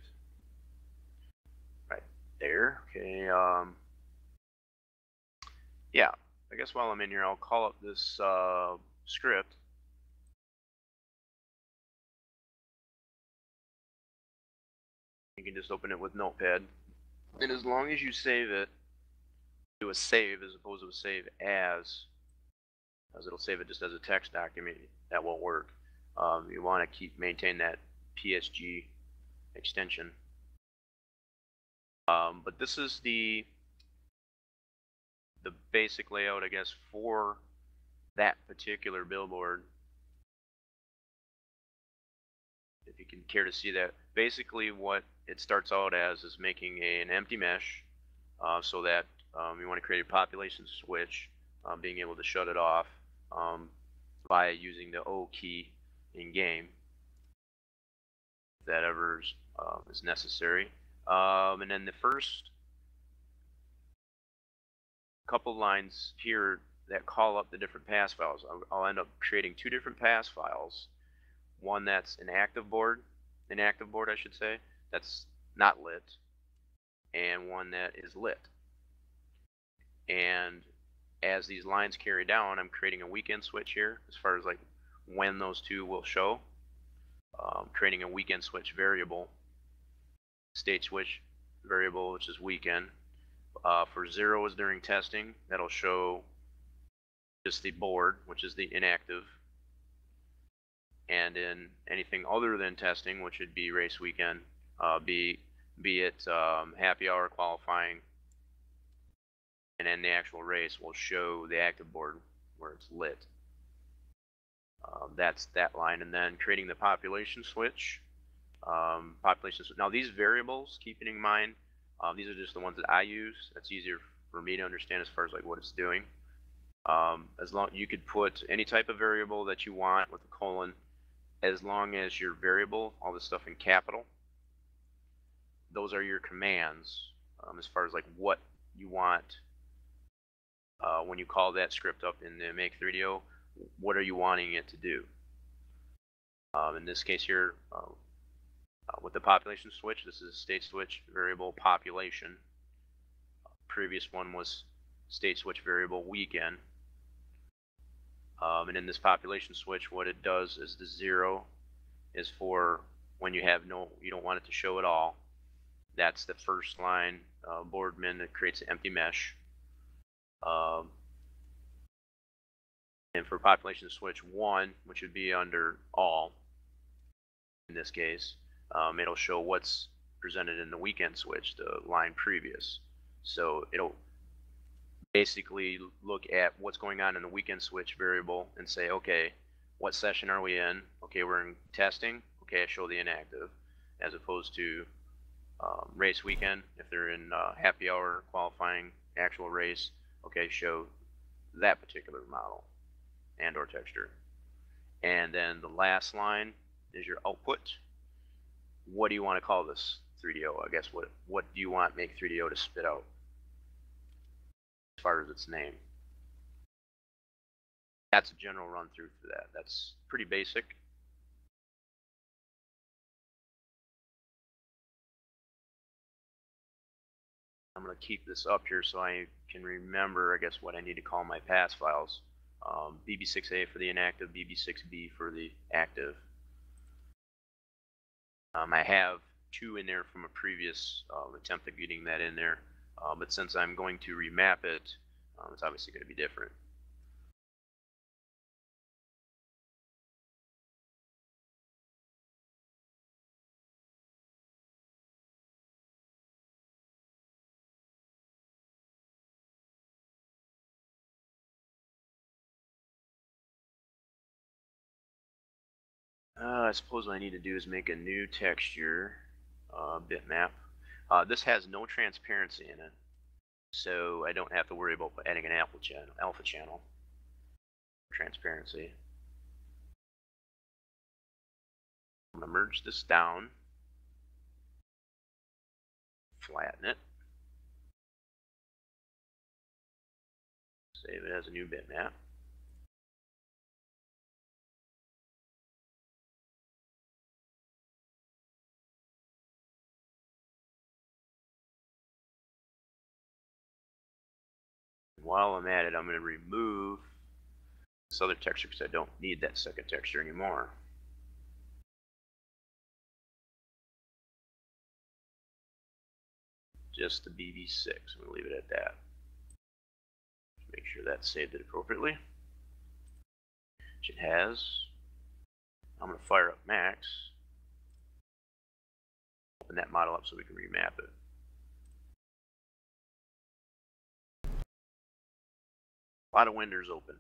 S1: Right there. Okay. Um. Yeah. I guess while I'm in here, I'll call up this uh, script. You can just open it with Notepad, and as long as you save it, do a save as opposed to a save as, as it'll save it just as a text document. That won't work. Um, you want to keep maintain that PSG extension. Um, but this is the the basic layout, I guess, for that particular billboard. If you can care to see that, basically what it starts out as is making a, an empty mesh, uh, so that um, you want to create a population switch, um, being able to shut it off um, by using the O key in game that ever uh, is necessary. Um, and then the first couple lines here that call up the different pass files. I'll, I'll, end up creating two different pass files. One that's an active board, an active board I should say, that's not lit, and one that is lit. And as these lines carry down, I'm creating a weekend switch here as far as like when those two will show um, creating a weekend switch variable, state switch variable, which is weekend. Uh, for zero is during testing, that'll show just the board, which is the inactive. And in anything other than testing, which would be race weekend, uh, be, be it um, happy hour qualifying, and then the actual race will show the active board where it's lit. Um, that's that line, and then creating the population switch. Um, population. Now these variables, keeping in mind, um, these are just the ones that I use. That's easier for me to understand as far as like what it's doing. Um, as long you could put any type of variable that you want with a colon, as long as your variable, all this stuff in capital. Those are your commands um, as far as like what you want uh, when you call that script up in the Make3DO what are you wanting it to do? Um, in this case here, uh, uh, with the population switch, this is a state switch variable population. Previous one was state switch variable weekend. Um, and in this population switch, what it does is the zero is for when you have no, you don't want it to show at all. That's the first line uh, that creates an empty mesh. Um, and for population switch one, which would be under all, in this case, um, it'll show what's presented in the weekend switch, the line previous. So it'll basically look at what's going on in the weekend switch variable and say, okay, what session are we in? Okay, we're in testing. Okay, I show the inactive, as opposed to um, race weekend. If they're in uh, happy hour qualifying actual race, okay, show that particular model and or texture. And then the last line is your output. What do you want to call this 3DO? I guess what what do you want Make 3DO to spit out as far as its name? That's a general run through for that. That's pretty basic. I'm going to keep this up here so I can remember, I guess, what I need to call my pass files. Um, BB6A for the inactive, BB6B for the active. Um, I have two in there from a previous uh, attempt at getting that in there, uh, but since I'm going to remap it, um, it's obviously going to be different. Uh, I suppose what I need to do is make a new texture uh, bitmap. Uh, this has no transparency in it, so I don't have to worry about adding an alpha channel. Alpha channel transparency. I'm gonna merge this down, flatten it, save it as a new bitmap. While I'm at it, I'm going to remove this other texture because I don't need that second texture anymore. Just the BB6. I'm going to leave it at that. Make sure that's saved it appropriately. Which it has. I'm going to fire up Max. Open that model up so we can remap it. A lot of windows open.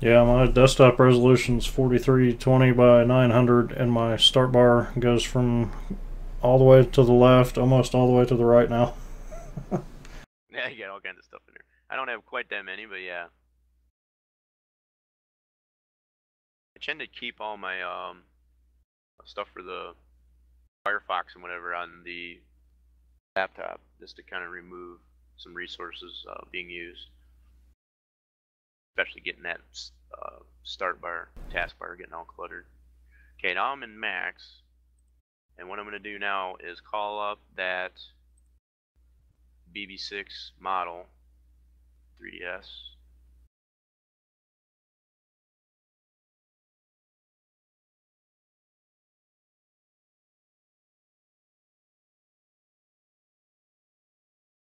S2: Yeah, my desktop resolution's 4320 by 900, and my start bar goes from all the way to the left, almost all the way to the right now. [LAUGHS]
S1: yeah, you got all kinds of stuff in there. I don't have quite that many, but yeah. I tend to keep all my um, stuff for the Firefox and whatever on the laptop, just to kind of remove some resources uh, being used, especially getting that uh, start bar, taskbar getting all cluttered. Okay, now I'm in Max, and what I'm going to do now is call up that BB6 model 3DS.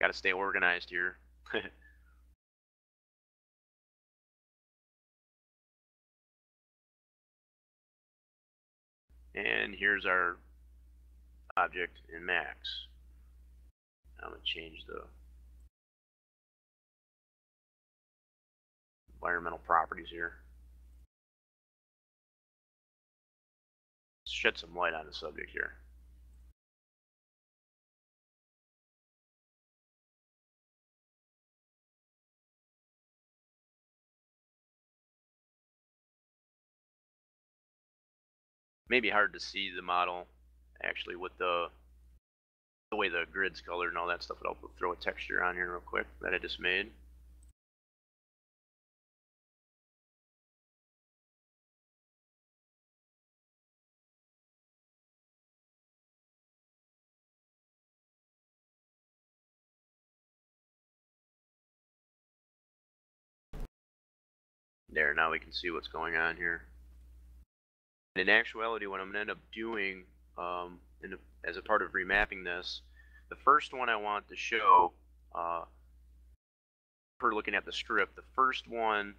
S1: Got to stay organized here. [LAUGHS] and here's our object in Max. I'm going to change the environmental properties here. Shed some light on the subject here. Maybe hard to see the model actually with the the way the grid's colored and all that stuff. But I'll throw a texture on here real quick that I just made. There, now we can see what's going on here in actuality, what I'm going to end up doing um, as a part of remapping this, the first one I want to show, uh, per looking at the strip, the first one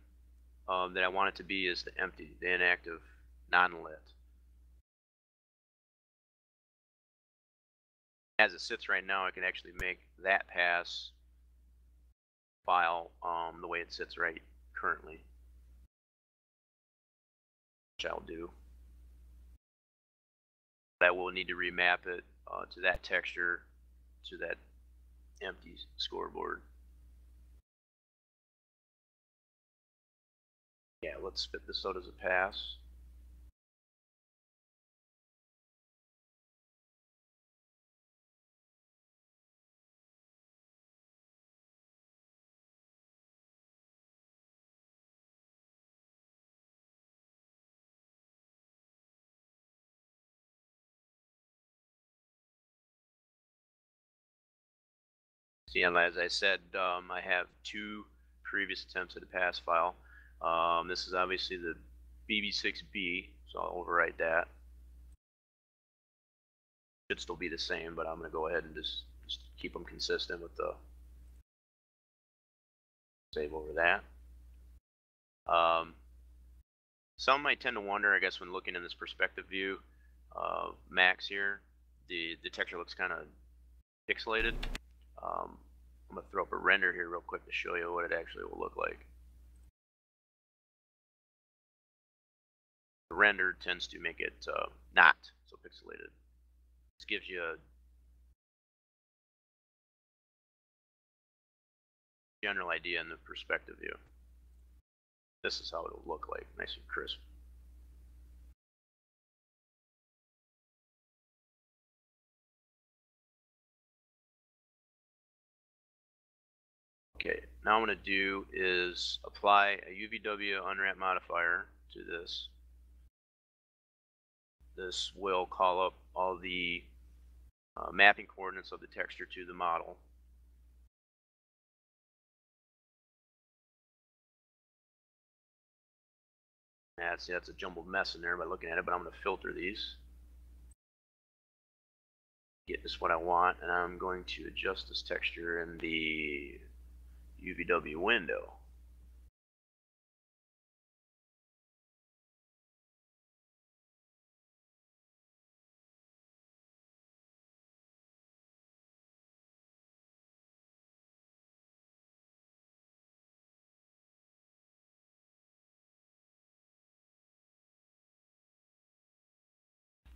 S1: um, that I want it to be is the empty, the inactive, non-lit. As it sits right now, I can actually make that pass file um, the way it sits right currently, which I'll do that will need to remap it uh, to that texture to that empty scoreboard. Yeah, let's spit this out as a pass. And as I said, um, I have two previous attempts at a pass file. Um, this is obviously the BB6B, so I'll overwrite that. Should still be the same, but I'm going to go ahead and just, just keep them consistent with the save over that. Um, some might tend to wonder, I guess, when looking in this perspective view, uh, Max here, the, the texture looks kind of pixelated. Um, I'm to throw up a render here real quick to show you what it actually will look like. The render tends to make it uh, not so pixelated. This gives you a general idea in the perspective view. This is how it'll look like, nice and crisp. Okay, now I'm going to do is apply a UVW unwrap modifier to this. This will call up all the uh, mapping coordinates of the texture to the model. Yeah, that's a jumbled mess in there by looking at it, but I'm going to filter these. Get this what I want, and I'm going to adjust this texture in the UVW window.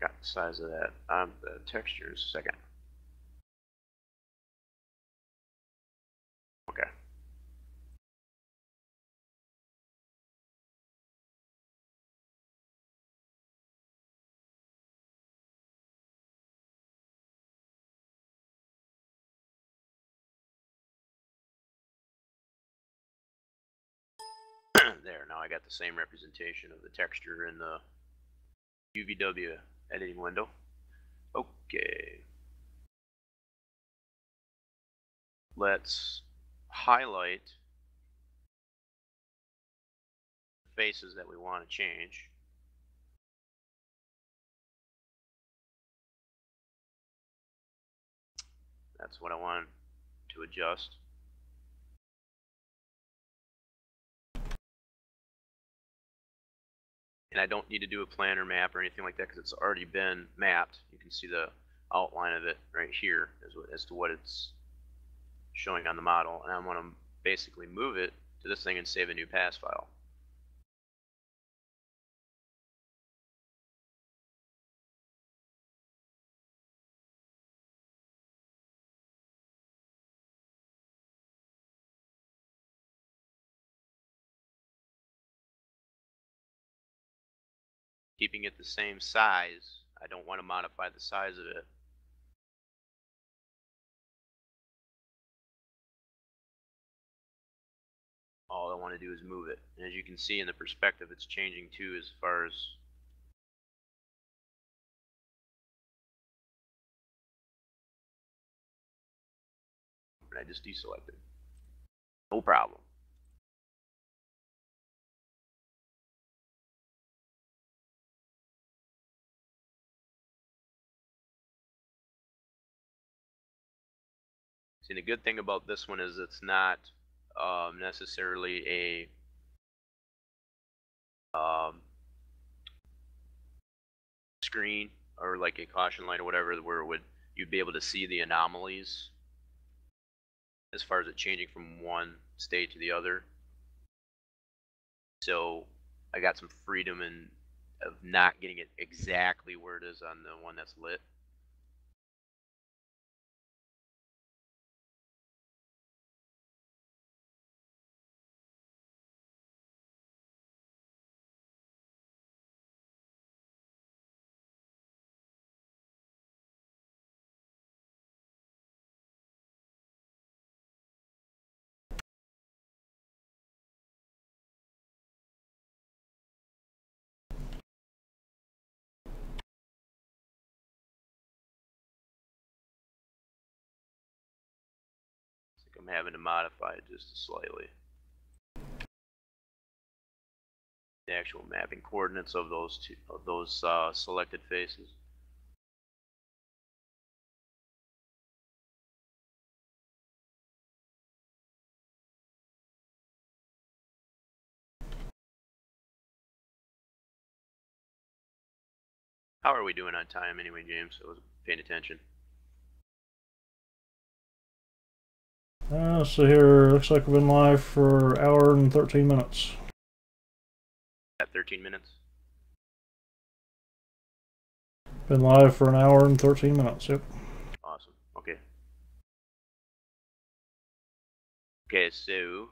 S1: Got the size of that, um, the textures, second. I got the same representation of the texture in the UVW editing window. Okay. Let's highlight the faces that we want to change. That's what I want to adjust. And I don't need to do a planar map or anything like that because it's already been mapped. You can see the outline of it right here as, as to what it's showing on the model, and I want to basically move it to this thing and save a new pass file. Keeping it the same size. I don't want to modify the size of it. All I want to do is move it. And as you can see in the perspective, it's changing too as far as I just deselected. No problem. See, the good thing about this one is it's not um, necessarily a um, screen or like a caution light or whatever where would you'd be able to see the anomalies as far as it changing from one state to the other. So I got some freedom in of not getting it exactly where it is on the one that's lit. Having to modify it just slightly. The actual mapping coordinates of those two, of those uh, selected faces. How are we doing on time anyway, James? I was paying attention.
S2: Uh, so here, looks like we've been live for an hour and 13 minutes.
S1: At 13 minutes.
S2: Been live for an hour and 13 minutes, yep.
S1: Awesome. Okay. Okay, so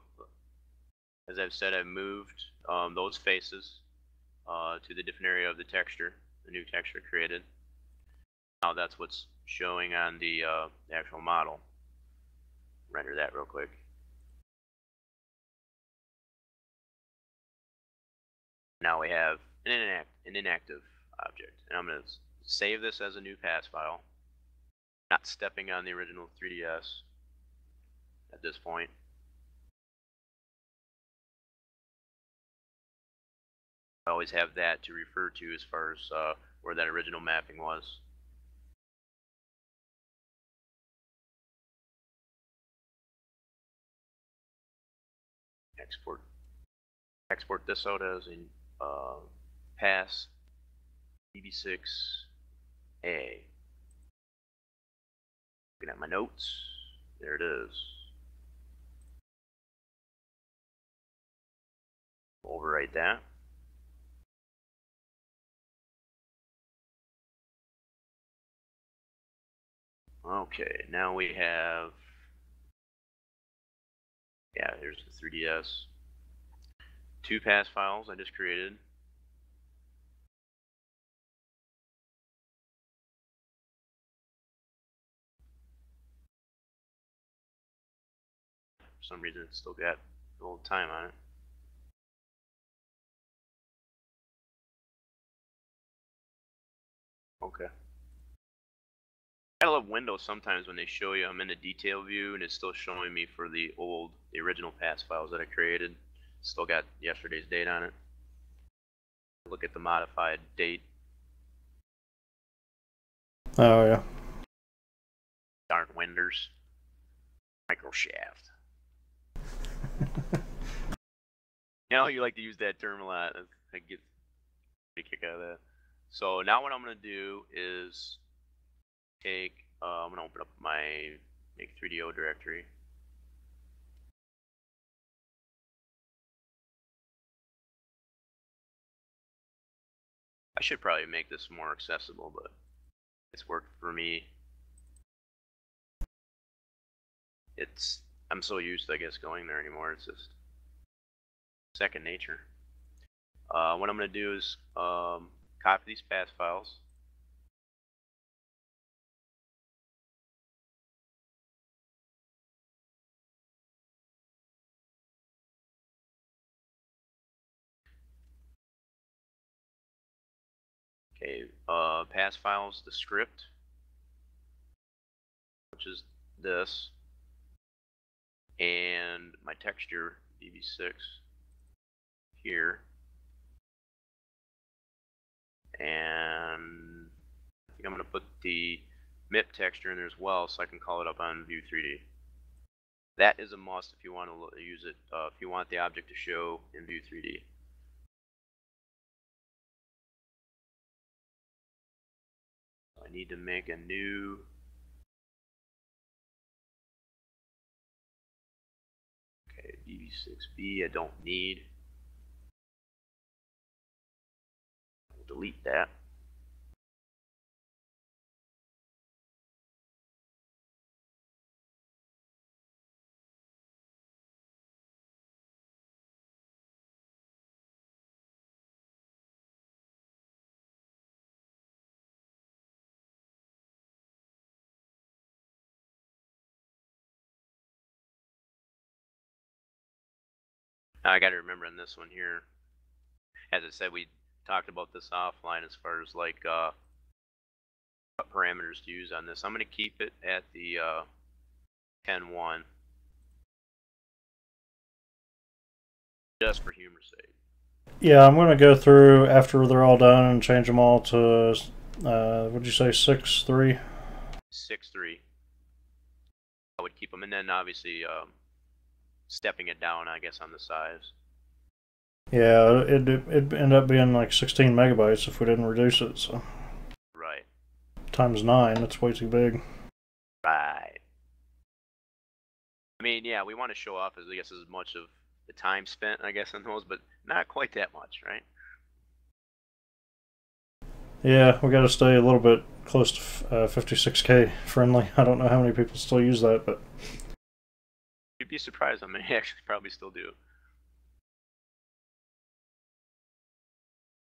S1: as I've said, I've moved um, those faces uh, to the different area of the texture, the new texture created. Now that's what's showing on the, uh, the actual model. Render that real quick. Now we have an, inact an inactive object, and I'm going to save this as a new pass file. Not stepping on the original 3DS at this point. I always have that to refer to as far as uh, where that original mapping was. Export export this out as a uh, pass BB6 A. Looking at my notes, there it is. Overwrite that. Okay, now we have, yeah, here's the 3DS. Two pass files I just created. For some reason it's still got a little time on it. Okay. I love Windows sometimes when they show you I'm in the detail view and it's still showing me for the old, the original pass files that I created. Still got yesterday's date on it. Look at the modified date.
S2: Oh, yeah.
S1: Darn Winders. Microshaft. [LAUGHS] you know, you like to use that term a lot. I get a kick out of that. So now what I'm going to do is take, uh, I'm going to open up my make 3DO directory. I should probably make this more accessible, but it's worked for me. It's, I'm so used, I guess, going there anymore. It's just second nature. Uh, what I'm going to do is um, copy these path files. Okay, uh, pass files, the script, which is this, and my texture, BB6, here, and I think I'm going to put the MIP texture in there as well so I can call it up on View 3D. That is a must if you want to use it, uh, if you want the object to show in View 3D. I need to make a new okay BB6B I don't need. I'll delete that I got to remember in this one here, as I said, we talked about this offline as far as like uh, what parameters to use on this. I'm going to keep it at the uh, 10-1 just for humor's sake.
S2: Yeah, I'm going to go through after they're all done and change them all to, uh, would you say,
S1: 6-3? 6-3. I would keep them, and then obviously um, stepping it down, I guess, on the size.
S2: Yeah, it'd, it'd end up being like 16 megabytes if we didn't reduce it. So
S1: Right.
S2: times nine, that's way too big.
S1: Right. I mean, yeah, we want to show off as I guess as much of the time spent, I guess, on those, but not quite that much, right?
S2: Yeah, we got to stay a little bit close to uh, 56k friendly. [LAUGHS] I don't know how many people still use that, but
S1: You'd be surprised how many [LAUGHS] actually probably still do.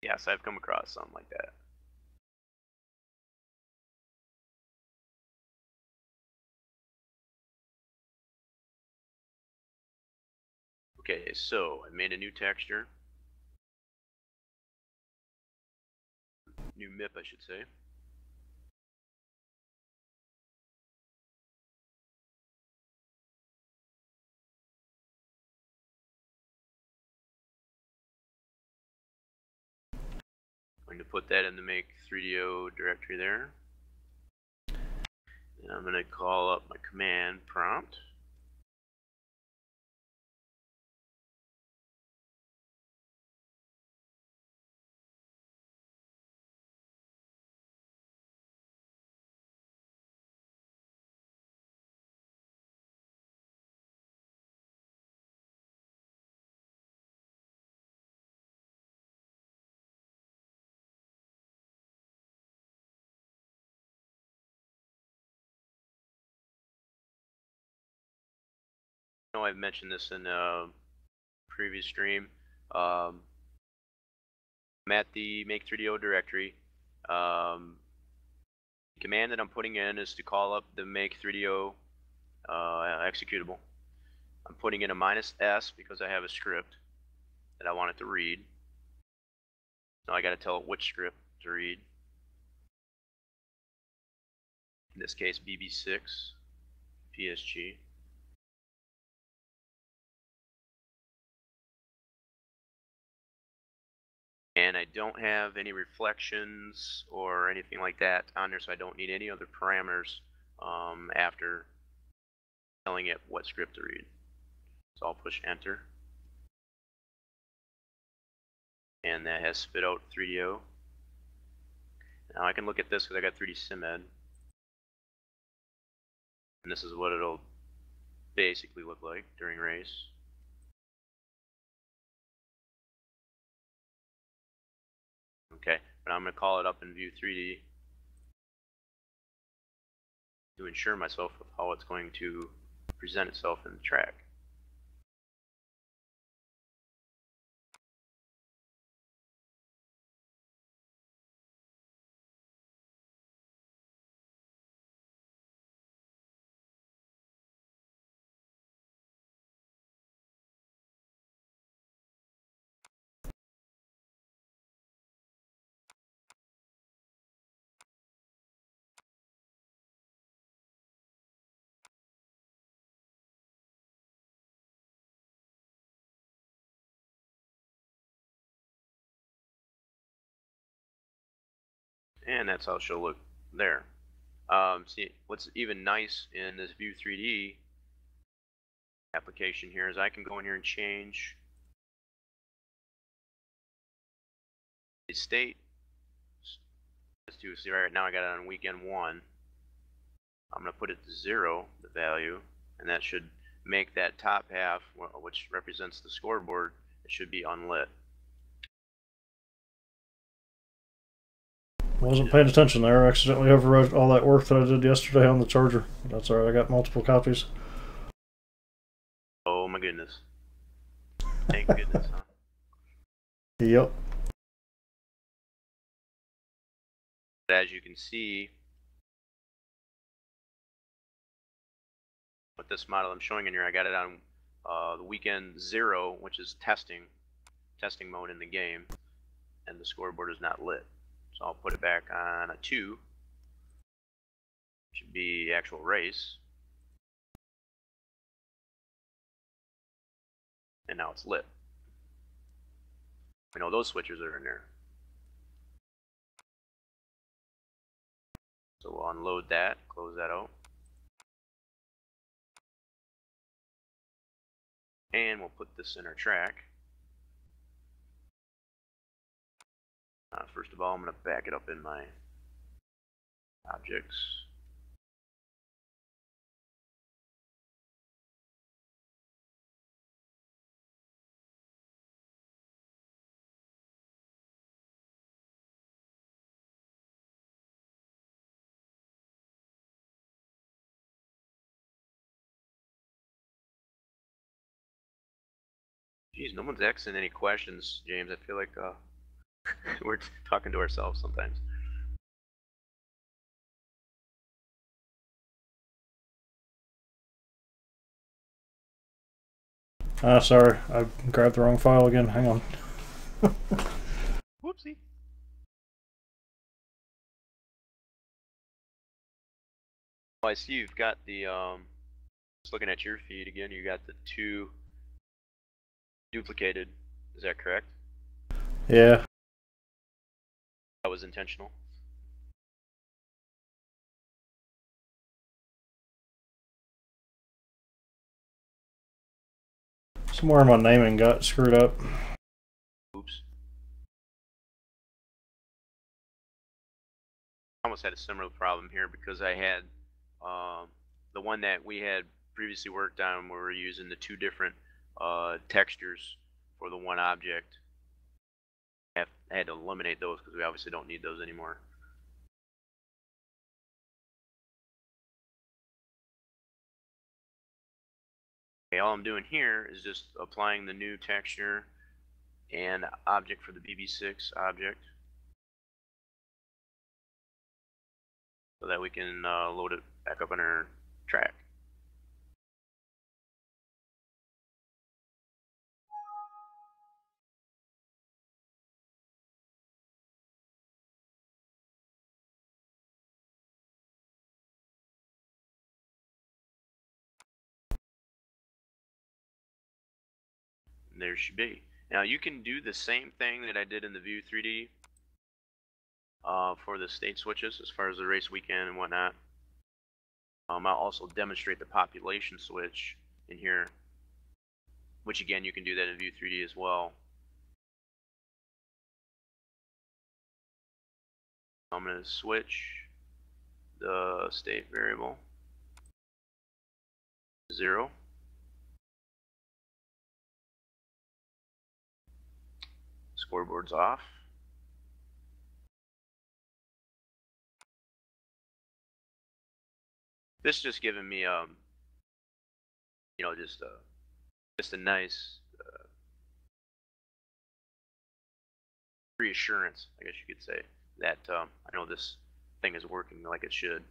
S1: Yes, I've come across something like that. Okay, so I made a new texture. New MIP, I should say. Going to put that in the make 3DO directory there. And I'm going to call up my command prompt. Know I've mentioned this in a previous stream. Um, I'm at the make 3DO directory. Um, the command that I'm putting in is to call up the make 3DO uh, executable. I'm putting in a minus S because I have a script that I want it to read. Now I got to tell it which script to read. In this case, BB6 PSG. And I don't have any reflections or anything like that on there, so I don't need any other parameters um, after telling it what script to read. So I'll push enter. And that has spit out 3DO. Now I can look at this because I got 3D SimEd. And this is what it'll basically look like during race. But I'm going to call it up in View 3D to ensure myself of how it's going to present itself in the track. And that's how she'll look there. Um, see, what's even nice in this View 3D application here is I can go in here and change the state. Let's do see right now I got it on weekend one. I'm going to put it to zero, the value, and that should make that top half, which represents the scoreboard, it should be unlit.
S2: Wasn't paying attention there. I accidentally overwrote all that work that I did yesterday on the charger. That's alright. I got multiple copies.
S1: Oh my goodness. Thank goodness, huh?
S2: Yep.
S1: As you can see, with this model I'm showing in here, I got it on uh, the weekend zero, which is testing, testing mode in the game, and the scoreboard is not lit. So I'll put it back on a 2. Should be actual race. And now it's lit. You know, those switches are in there. So we'll unload that, close that out. And we'll put this in our track. Uh, first of all, I'm going to back it up in my objects. Geez, no one's asking any questions, James. I feel like uh, [LAUGHS] we're talking to ourselves sometimes.
S2: Ah, sorry, I grabbed the wrong file again. Hang on. [LAUGHS]
S1: Whoopsie. Oh, I see you've got the um. Just looking at your feed again, you got the two duplicated. Is that correct?
S2: Yeah.
S1: That was intentional.
S2: Somewhere my naming got screwed up.
S1: Oops. I almost had a similar problem here because I had um, the one that we had previously worked on. Where we were using the two different uh, textures for the one object. I, had to eliminate those because we obviously don't need those anymore. Okay, all I'm doing here is just applying the new texture and object for the BB6 object so that we can uh, load it back up on our track. There should be. Now you can do the same thing that I did in the View 3D uh, for the state switches as far as the race weekend and whatnot. Um, I'll also demonstrate the population switch in here, which again you can do that in View 3D as well. I'm going to switch the state variable zero. Scoreboard's off. This just giving me, um, you know, just a, just a nice uh, reassurance, I guess you could say, that um, I know this thing is working like it should.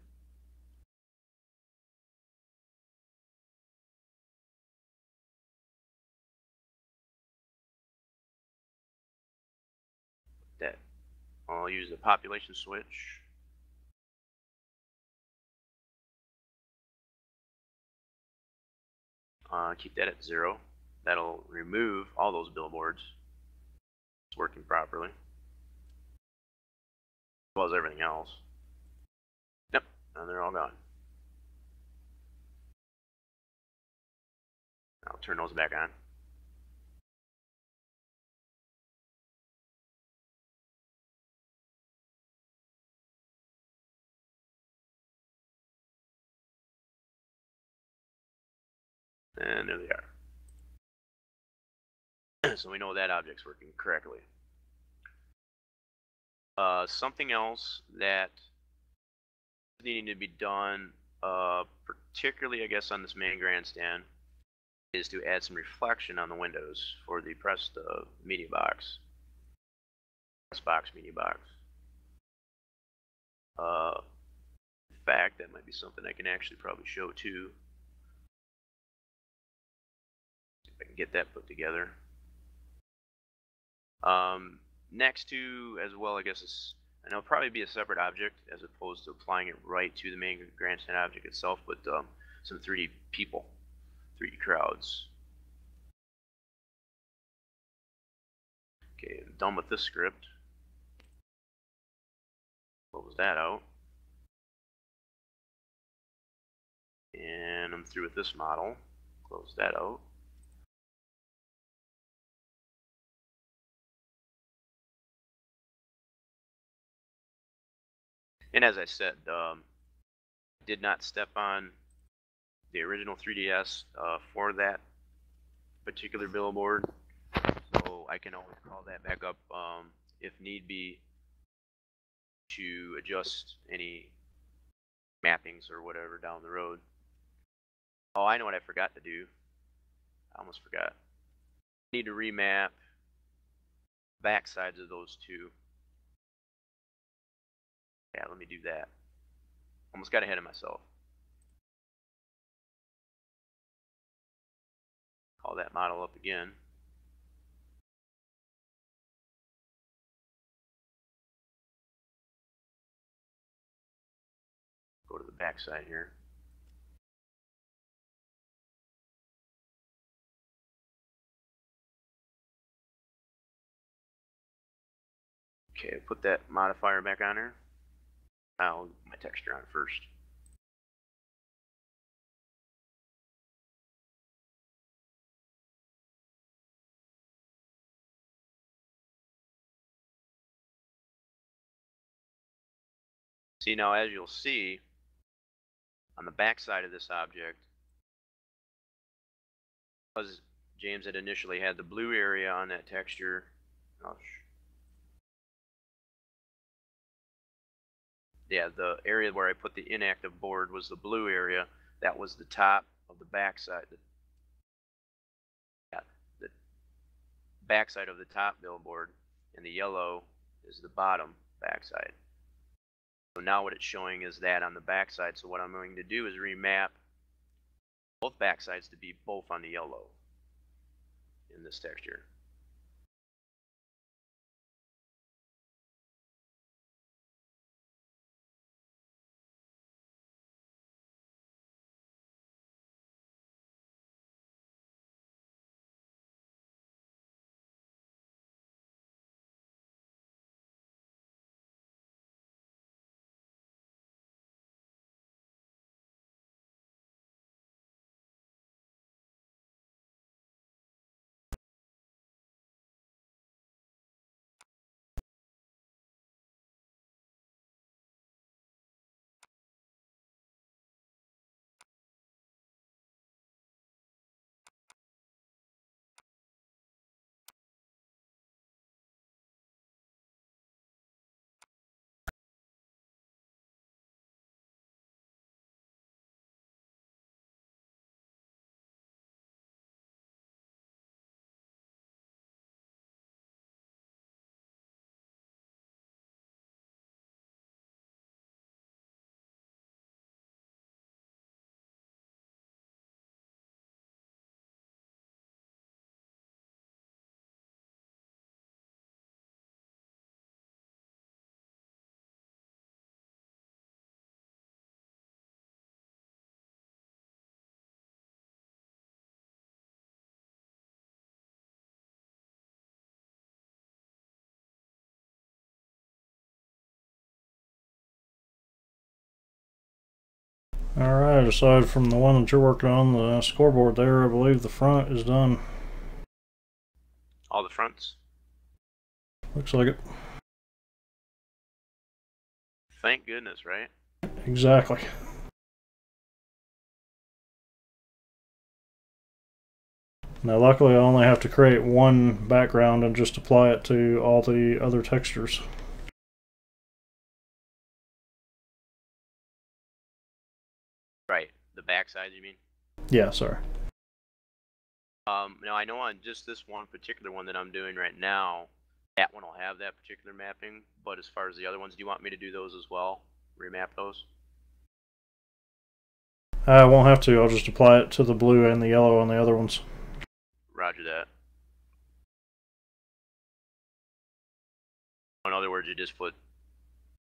S1: I'll use the population switch. Uh, keep that at zero. That'll remove all those billboards. It's working properly. As well as everything else. Yep, and they're all gone. I'll turn those back on. And there they are. [CLEARS THROAT] so we know that object's working correctly. Uh, something else that is needing to be done, uh, particularly I guess on this main grandstand, is to add some reflection on the windows for the press uh, media box. Press box media box. Uh, in fact, that might be something I can actually probably show too. I can get that put together. Um, next to, as well, I guess it's, and it'll probably be a separate object as opposed to applying it right to the main grandstand object itself, but um, some 3D people, 3D crowds. Okay, I'm done with this script. Close that out. And I'm through with this model. Close that out. And as I said, um, did not step on the original 3DS uh, for that particular billboard, so I can always call that back up um, if need be to adjust any mappings or whatever down the road. Oh, I know what I forgot to do. I almost forgot. Need to remap back sides of those two. Yeah, let me do that. Almost got ahead of myself. Call that model up again. Go to the back side here. Okay, put that modifier back on there. I'll get my texture on first. See now as you'll see on the back side of this object because James had initially had the blue area on that texture oh, yeah, the area where I put the inactive board was the blue area. That was the top of the backside. Yeah, the backside of the top billboard, and the yellow is the bottom backside. So now what it's showing is that on the backside. So what I'm going to do is remap both backsides to be both on the yellow in this texture.
S2: Alright, aside from the one that you're working on, the scoreboard there, I believe the front is done.
S1: All the fronts.
S2: Looks like it.
S1: Thank goodness, right?
S2: Exactly. Now luckily I only have to create one background and just apply it to all the other textures.
S1: Backside, you mean?
S2: Yeah, sorry.
S1: Um, now I know on just this one particular one that I'm doing right now, that one will have that particular mapping. But as far as the other ones, do you want me to do those as well? Remap those?
S2: I won't have to, I'll just apply it to the blue and the yellow on the other ones.
S1: Roger that. In other words, you just put.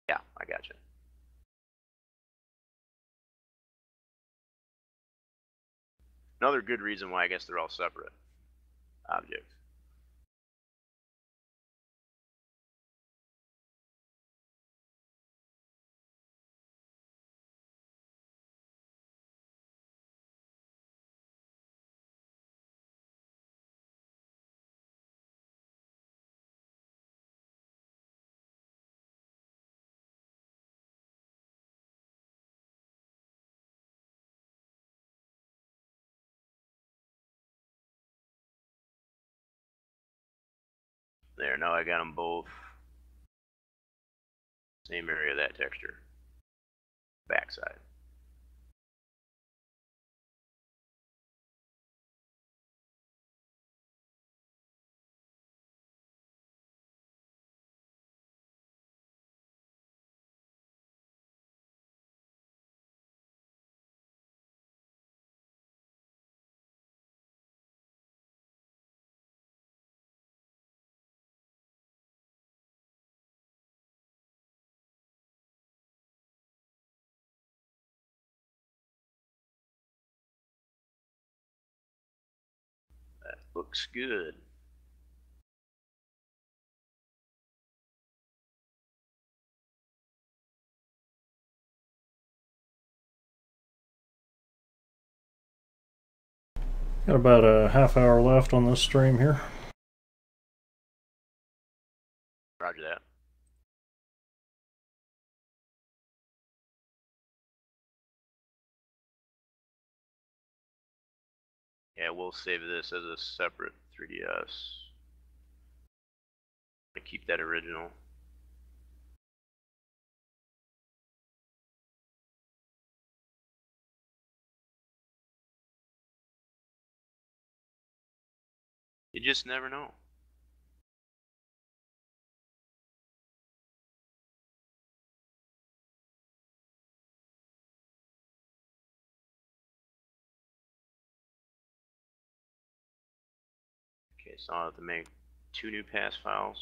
S1: Yeah, I got gotcha. Another good reason why I guess they're all separate objects. There, now I got them both. Same area of that texture. Backside. Looks good.
S2: Got about a half hour left on this stream here.
S1: Roger that. Yeah, we'll save this as a separate 3DS. I keep that original. You just never know. So I'll have to make two new pass files.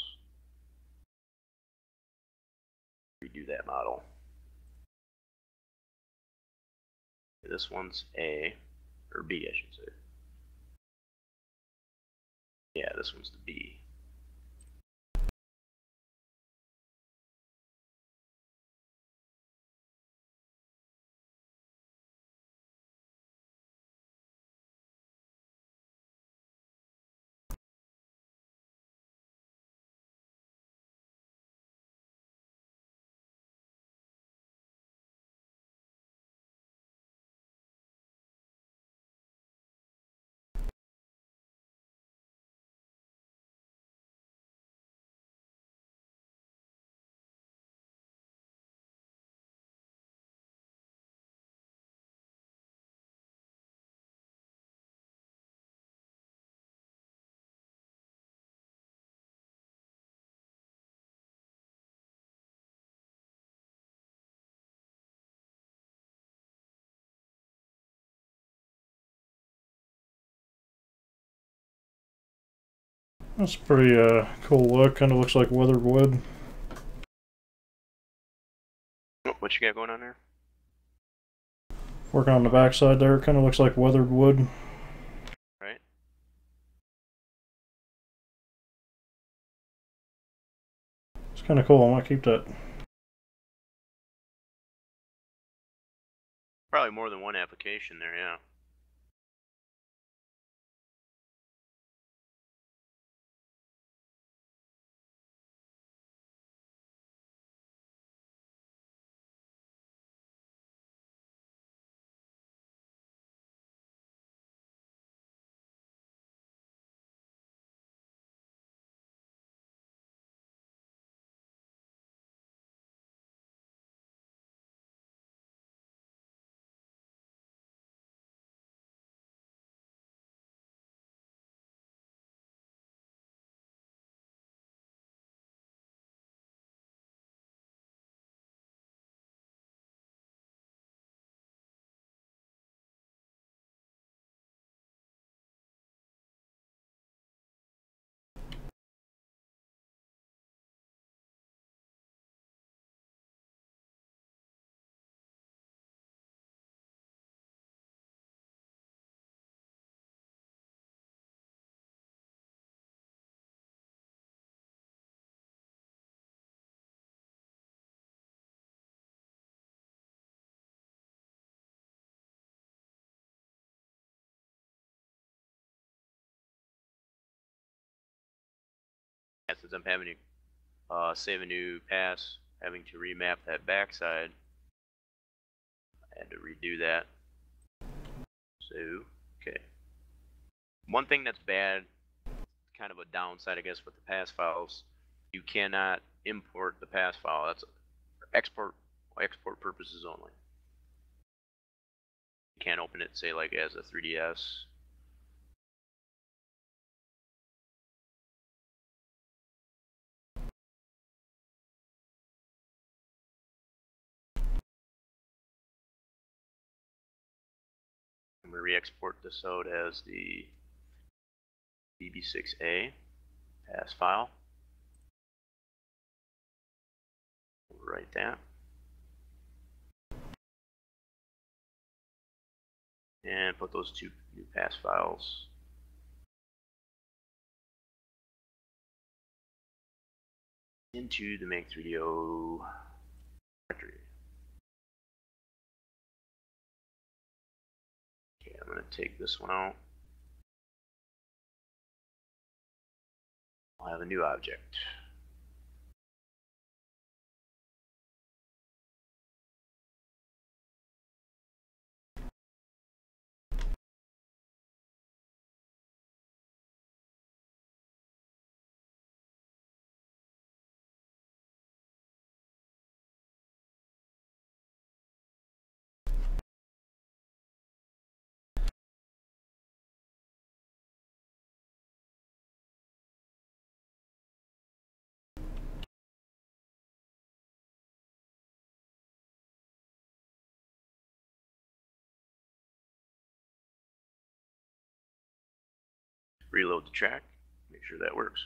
S1: Redo that model. This one's A, or B, I should say. Yeah, this one's the B.
S2: That's pretty uh, cool look. Kind of looks like weathered wood.
S1: What you got going on there?
S2: Working on the backside there, kind of looks like weathered wood.
S1: Right.
S2: It's kind of cool. I might keep that.
S1: Probably more than one application there, yeah. Since I'm having to uh, save a new pass, having to remap that backside, I had to redo that. So, okay. One thing that's bad, kind of a downside, I guess, with the pass files. You cannot import the pass file. That's export export purposes only. You can't open it, say, like as a 3DS. Re-export this out as the BB6A pass file. Write that. And put those two new pass files. into the Make 3DO directory. I'm going to take this one out. I'll have a new object. Reload the track, make sure that works.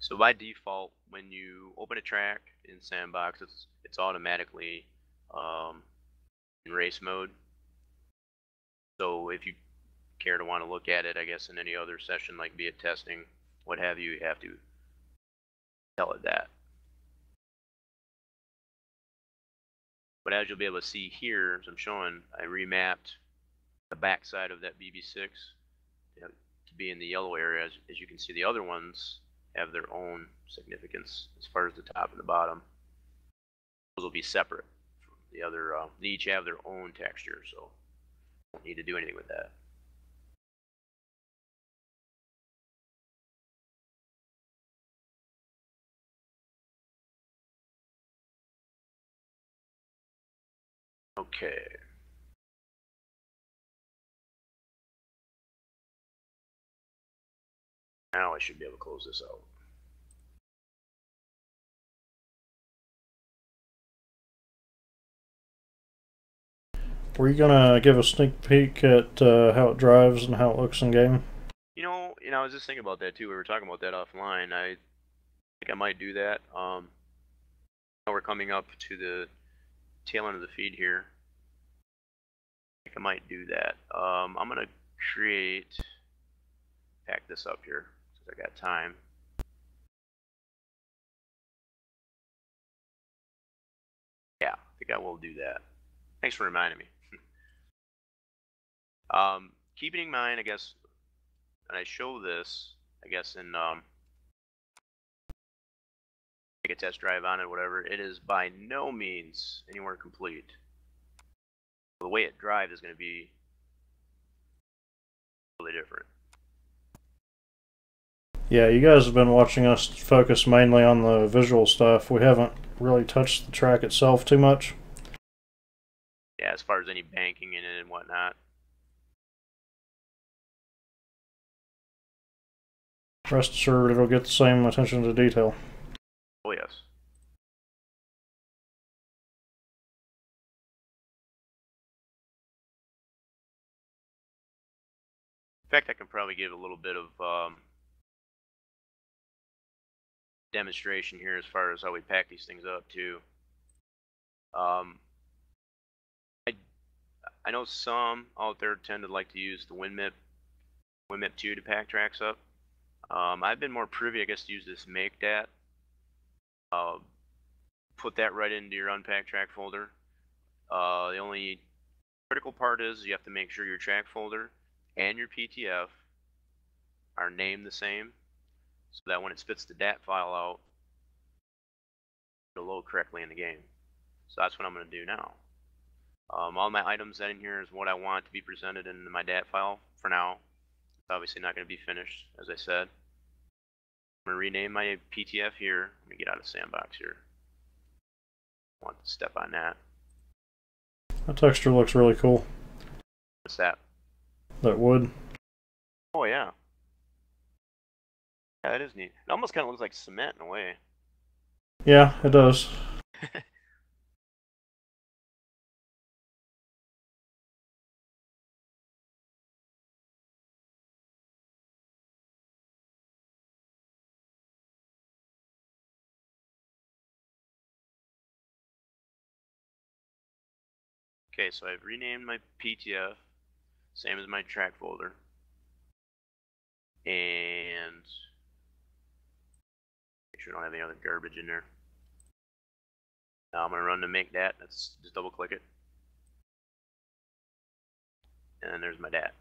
S1: So by default, when you open a track in Sandbox, it's it's automatically um, in race mode. So if you care to want to look at it, I guess in any other session, like be it testing, what have you, you have to tell it that. But as you'll be able to see here, as I'm showing, I remapped the backside of that BB6 to be in the yellow area. As, as you can see, the other ones have their own significance as far as the top and the bottom. Those will be separate. from The other, uh, they each have their own texture, so don't need to do anything with that. Okay. Now I should be able to close this out.
S2: Were you gonna give a sneak peek at uh, how it drives and how it looks in game?
S1: You know, you know, I was just thinking about that too. We were talking about that offline. I think I might do that. Um, now we're coming up to the tail end of the feed here. I think I might do that. Um, I'm gonna create, pack this up here since I got time. Yeah, I think I will do that. Thanks for reminding me. Um, keeping in mind, I guess, and I show this, I guess, in um, take a test drive on it, whatever. It is by no means anywhere complete. The way it drives is going to be really different.
S2: Yeah, you guys have been watching us focus mainly on the visual stuff. We haven't really touched the track itself too much.
S1: Yeah, as far as any banking in it and whatnot.
S2: Rest assured, it'll get the same attention to detail.
S1: Oh, yes. In fact, I can probably give a little bit of um, demonstration here as far as how we pack these things up too. Um, I I know some out there tend to like to use the WinMip WinMip 2 to pack tracks up. Um, I've been more privy, I guess, to use this MakeDat. Uh, put that right into your unpack track folder. Uh, the only critical part is you have to make sure your track folder and your PTF are named the same so that when it spits the DAT file out, it'll load correctly in the game. So that's what I'm going to do now. Um, all my items in here is what I want to be presented in my DAT file for now. It's obviously not going to be finished, as I said. I'm to rename my PTF here. Let me get out of sandbox here. Want to step on that.
S2: That texture looks really cool.
S1: What's that?
S2: That wood.
S1: Oh yeah. Yeah, that is neat. It almost kind of looks like cement in a way.
S2: Yeah, it does. [LAUGHS]
S1: Okay, so I've renamed my PTF, same as my track folder. And make sure I don't have any other garbage in there. Now I'm gonna run to MakeDat. Let's just double click it. And there's my DAT.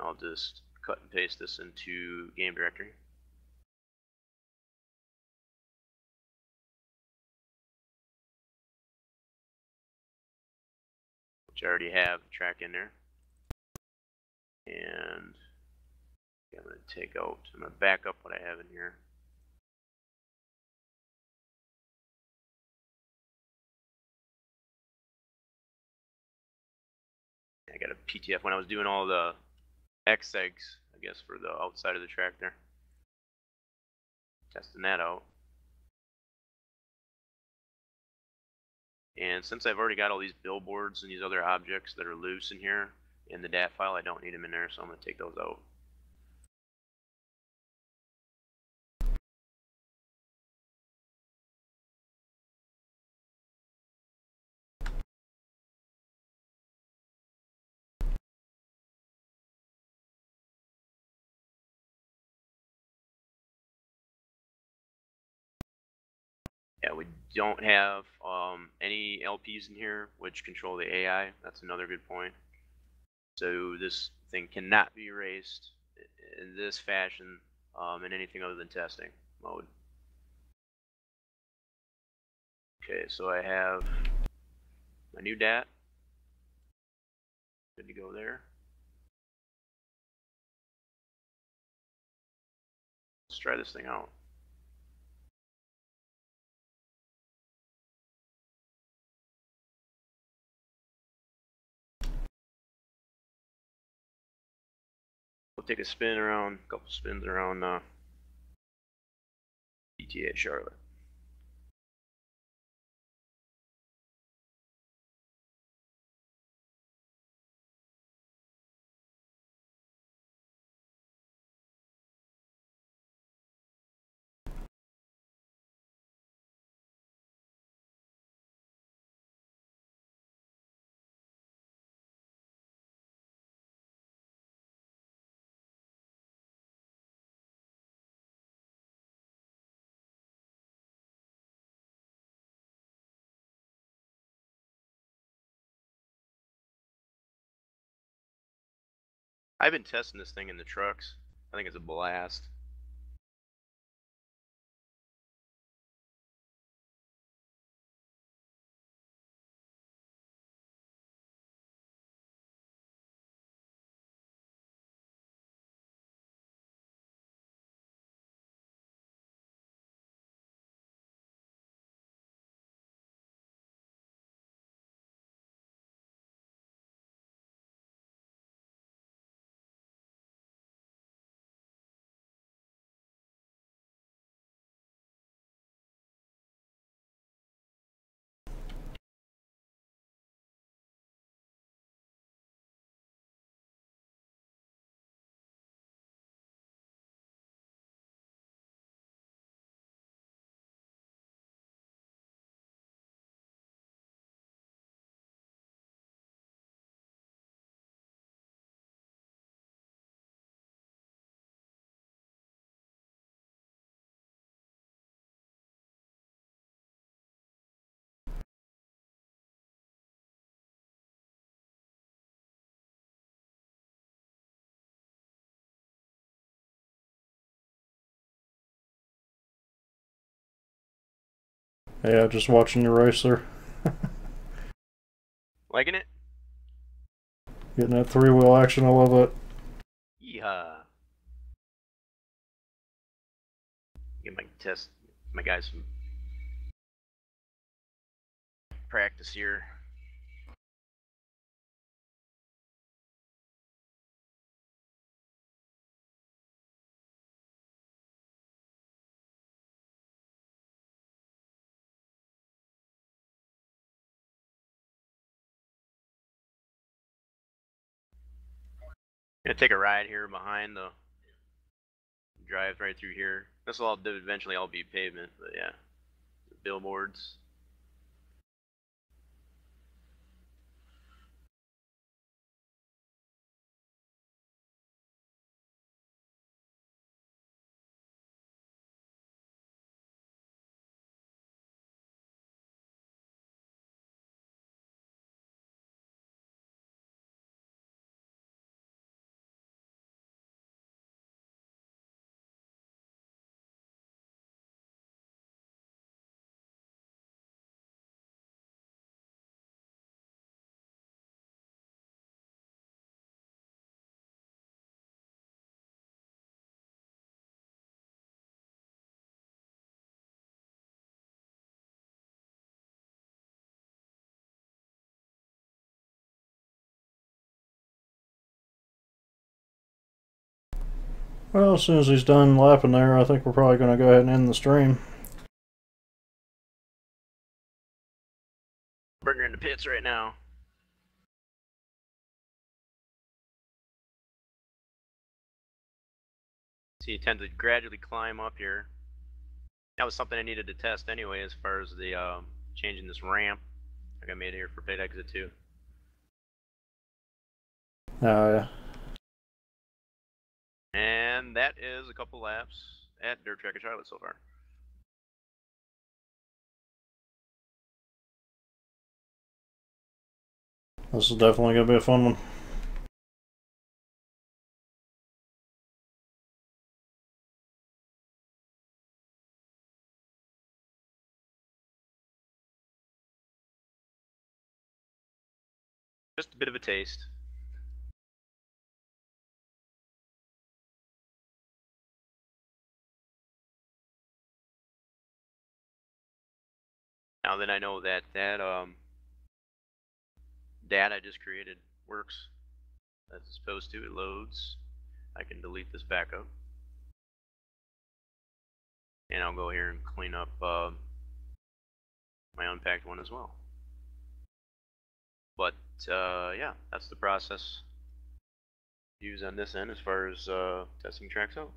S1: I'll just cut and paste this into game directory. Which I already have track in there. And I'm going to take out, I'm going to back up what I have in here. I got a PTF when I was doing all the X eggs, I guess, for the outside of the track there. Testing that out. And since I've already got all these billboards and these other objects that are loose in here in the DAT file, I don't need them in there, so I'm going to take those out. Yeah, we don't have um, any LPs in here which control the AI. That's another good point. So this thing cannot be erased in this fashion um, in anything other than testing mode. Okay, so I have my new DAT. Good to go there. Let's try this thing out. We'll take a spin around, a couple spins around uh, GTA Charlotte. I've been testing this thing in the trucks. I think it's a blast.
S2: Yeah, just watching your racer.
S1: Liking it?
S2: Getting that three wheel action, I love it.
S1: Yeah. Get my test, my guys some practice here. Gonna take a ride here behind the drive right through here. This will all eventually all be pavement, but yeah, billboards.
S2: Well, as soon as he's done lapping there, I think we're probably going to go ahead and end the stream.
S1: Burger in the pits right now. So you tend to gradually climb up here. That was something I needed to test anyway, as far as the um, changing this ramp. Like I made here for pit exit two.
S2: Oh yeah.
S1: And that is a couple laps at Dirt Track of Charlotte so far.
S2: This is definitely going to be a fun one.
S1: Just a bit of a taste. Now that I know that that um data I just created works as it's supposed to, it loads. I can delete this backup. And I'll go here and clean up uh, my unpacked one as well. But uh, yeah, that's the process use on this end as far as uh, testing tracks out.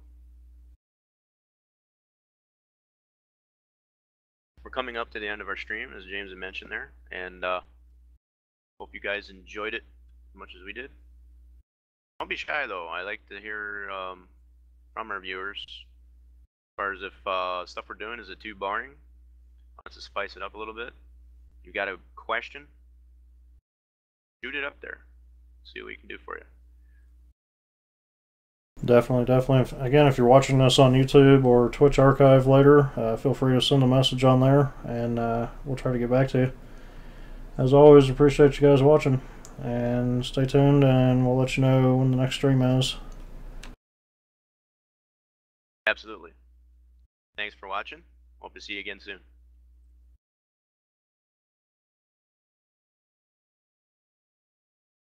S1: We're coming up to the end of our stream, as James had mentioned there, and uh, hope you guys enjoyed it as much as we did. Don't be shy though. I like to hear um, from our viewers as far as if uh, stuff we're doing is it too boring. Let's just spice it up a little bit. You got a question? Shoot it up there. See what we can do for you.
S2: Definitely, definitely. Again, if you're watching this on YouTube or Twitch archive later, uh, feel free to send a message on there, and uh, we'll try to get back to you. As always, appreciate you guys watching, and stay tuned, and we'll let you know when the next stream is.
S1: Absolutely. Thanks for watching. Hope to see you again soon.